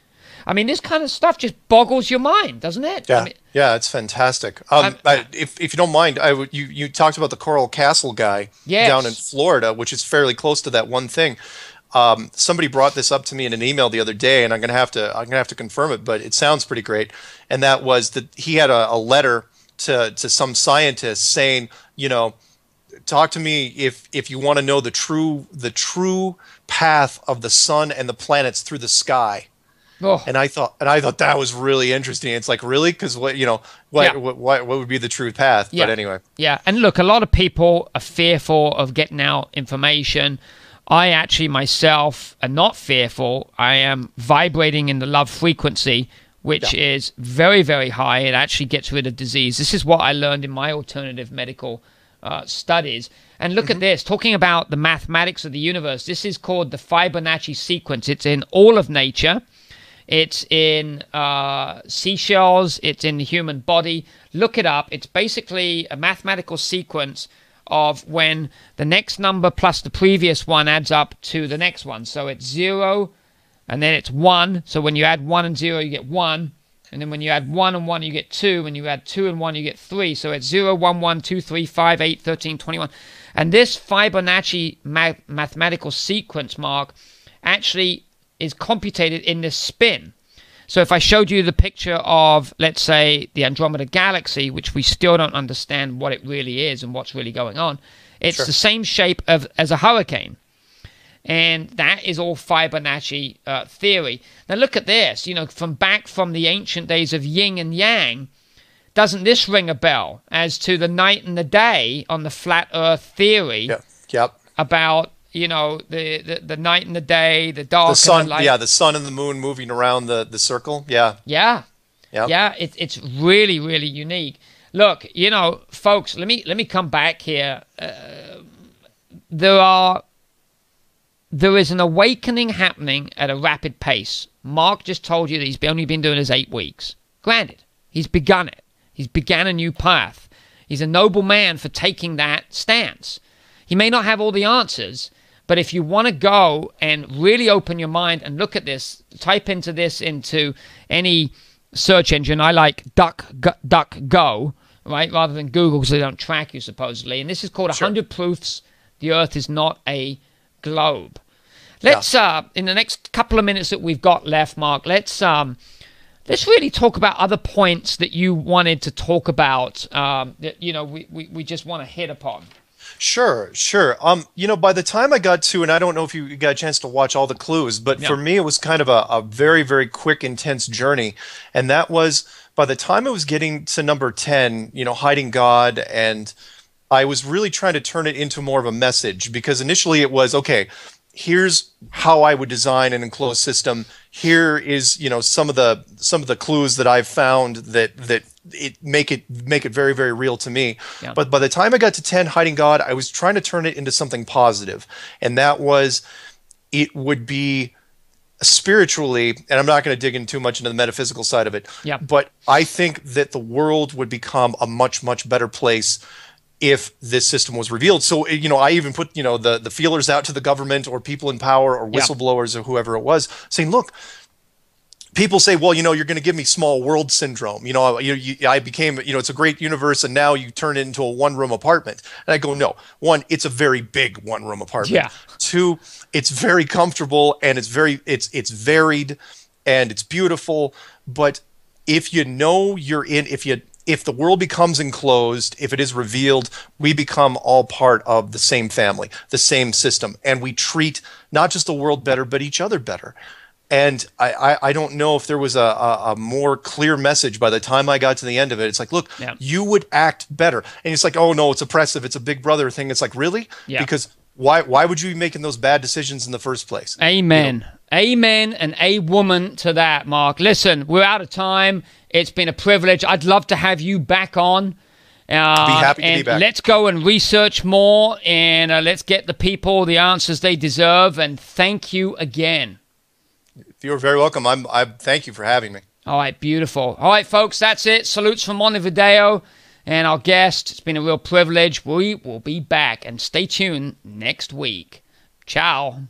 I mean, this kind of stuff just boggles your mind, doesn't it? Yeah, I mean, yeah, it's fantastic. Um, I, if if you don't mind, I would you you talked about the Coral Castle guy yes. down in Florida, which is fairly close to that one thing. Um, somebody brought this up to me in an email the other day, and I'm gonna have to I'm gonna have to confirm it, but it sounds pretty great. And that was that he had a, a letter to to some scientists saying, you know, talk to me if if you want to know the true the true path of the sun and the planets through the sky Oh. And I thought, and I thought that was really interesting. It's like really because what you know, what, yeah. what, what what would be the true path? Yeah. But anyway, yeah. And look, a lot of people are fearful of getting out information. I actually myself am not fearful. I am vibrating in the love frequency, which yeah. is very very high. It actually gets rid of disease. This is what I learned in my alternative medical uh, studies. And look mm-hmm. at this, talking about the mathematics of the universe. This is called the Fibonacci sequence. It's in all of nature. It's in uh, seashells. It's in the human body. Look it up. It's basically a mathematical sequence of when the next number plus the previous one adds up to the next one. So it's zero, and then it's one. So when you add one and zero, you get one. And then when you add 1 and 1, you get 2. When you add 2 and 1, you get 3. So it's 0, 1, 1, 2, 3, 5, 8, 13, 21. And this Fibonacci mathematical sequence mark actually is computed in this spin. So if I showed you the picture of, let's say, the Andromeda Galaxy, which we still don't understand what it really is and what's really going on, it's sure. the same shape of, as a hurricane. And that is all Fibonacci uh, theory. Now look at this, you know, from back from the ancient days of yin and yang, doesn't this ring a bell as to the night and the day on the flat earth theory yeah. yep. about you know the, the, the night and the day, the dark, the sun, the yeah, the sun and the moon moving around the the circle, yeah, yeah, yeah, yeah. It, it's really really unique. Look, you know, folks, let me let me come back here. Uh, there are there is an awakening happening at a rapid pace. Mark just told you that he's only been doing his eight weeks. Granted, he's begun it. He's began a new path. He's a noble man for taking that stance. He may not have all the answers, but if you want to go and really open your mind and look at this, type into this into any search engine. I like Duck Duck Go, right, rather than Google because they don't track you supposedly. And this is called sure. 100 Proofs the Earth is not a globe. Let's yeah. uh, in the next couple of minutes that we've got left, Mark. Let's um, let's really talk about other points that you wanted to talk about. Um, that you know we, we, we just want to hit upon. Sure, sure. Um, you know, by the time I got to, and I don't know if you got a chance to watch all the clues, but yeah. for me, it was kind of a, a very, very quick, intense journey. And that was by the time I was getting to number 10, you know, hiding God, and I was really trying to turn it into more of a message because initially it was okay, here's how I would design an enclosed system. Here is, you know, some of the some of the clues that I've found that that it make it make it very very real to me. Yeah. But by the time I got to 10 hiding God, I was trying to turn it into something positive. And that was it would be spiritually and i'm not going to dig in too much into the metaphysical side of it yeah. but i think that the world would become a much much better place if this system was revealed. So eh, you know, I even put you know the the feelers out to the government or people in power or whistleblowers yeah. or whoever it was, saying, look. People say, "Well, you know, you're going to give me small world syndrome." You know, you, you, I became, you know, it's a great universe, and now you turn it into a one room apartment. And I go, "No, one, it's a very big one room apartment. Yeah. Two, it's very comfortable and it's very, it's it's varied, and it's beautiful. But if you know you're in, if you if the world becomes enclosed, if it is revealed, we become all part of the same family, the same system, and we treat not just the world better, but each other better. And I, I, I, don't know if there was a, a, a, more clear message by the time I got to the end of it. It's like, look, yeah. you would act better. And it's like, oh no, it's oppressive. It's a big brother thing. It's like, really? Yeah. Because why why would you be making those bad decisions in the first place? Amen. You know? Amen and a woman to that, Mark. Listen, we're out of time. It's been a privilege. I'd love to have you back on. Uh, be happy and to be back. Let's go and research more and uh, let's get the people the answers they deserve. And thank you again. You're very welcome. I'm. I thank you for having me. All right, beautiful. All right, folks, that's it. Salutes from Montevideo and our guest. It's been a real privilege. We will be back and stay tuned next week. Ciao.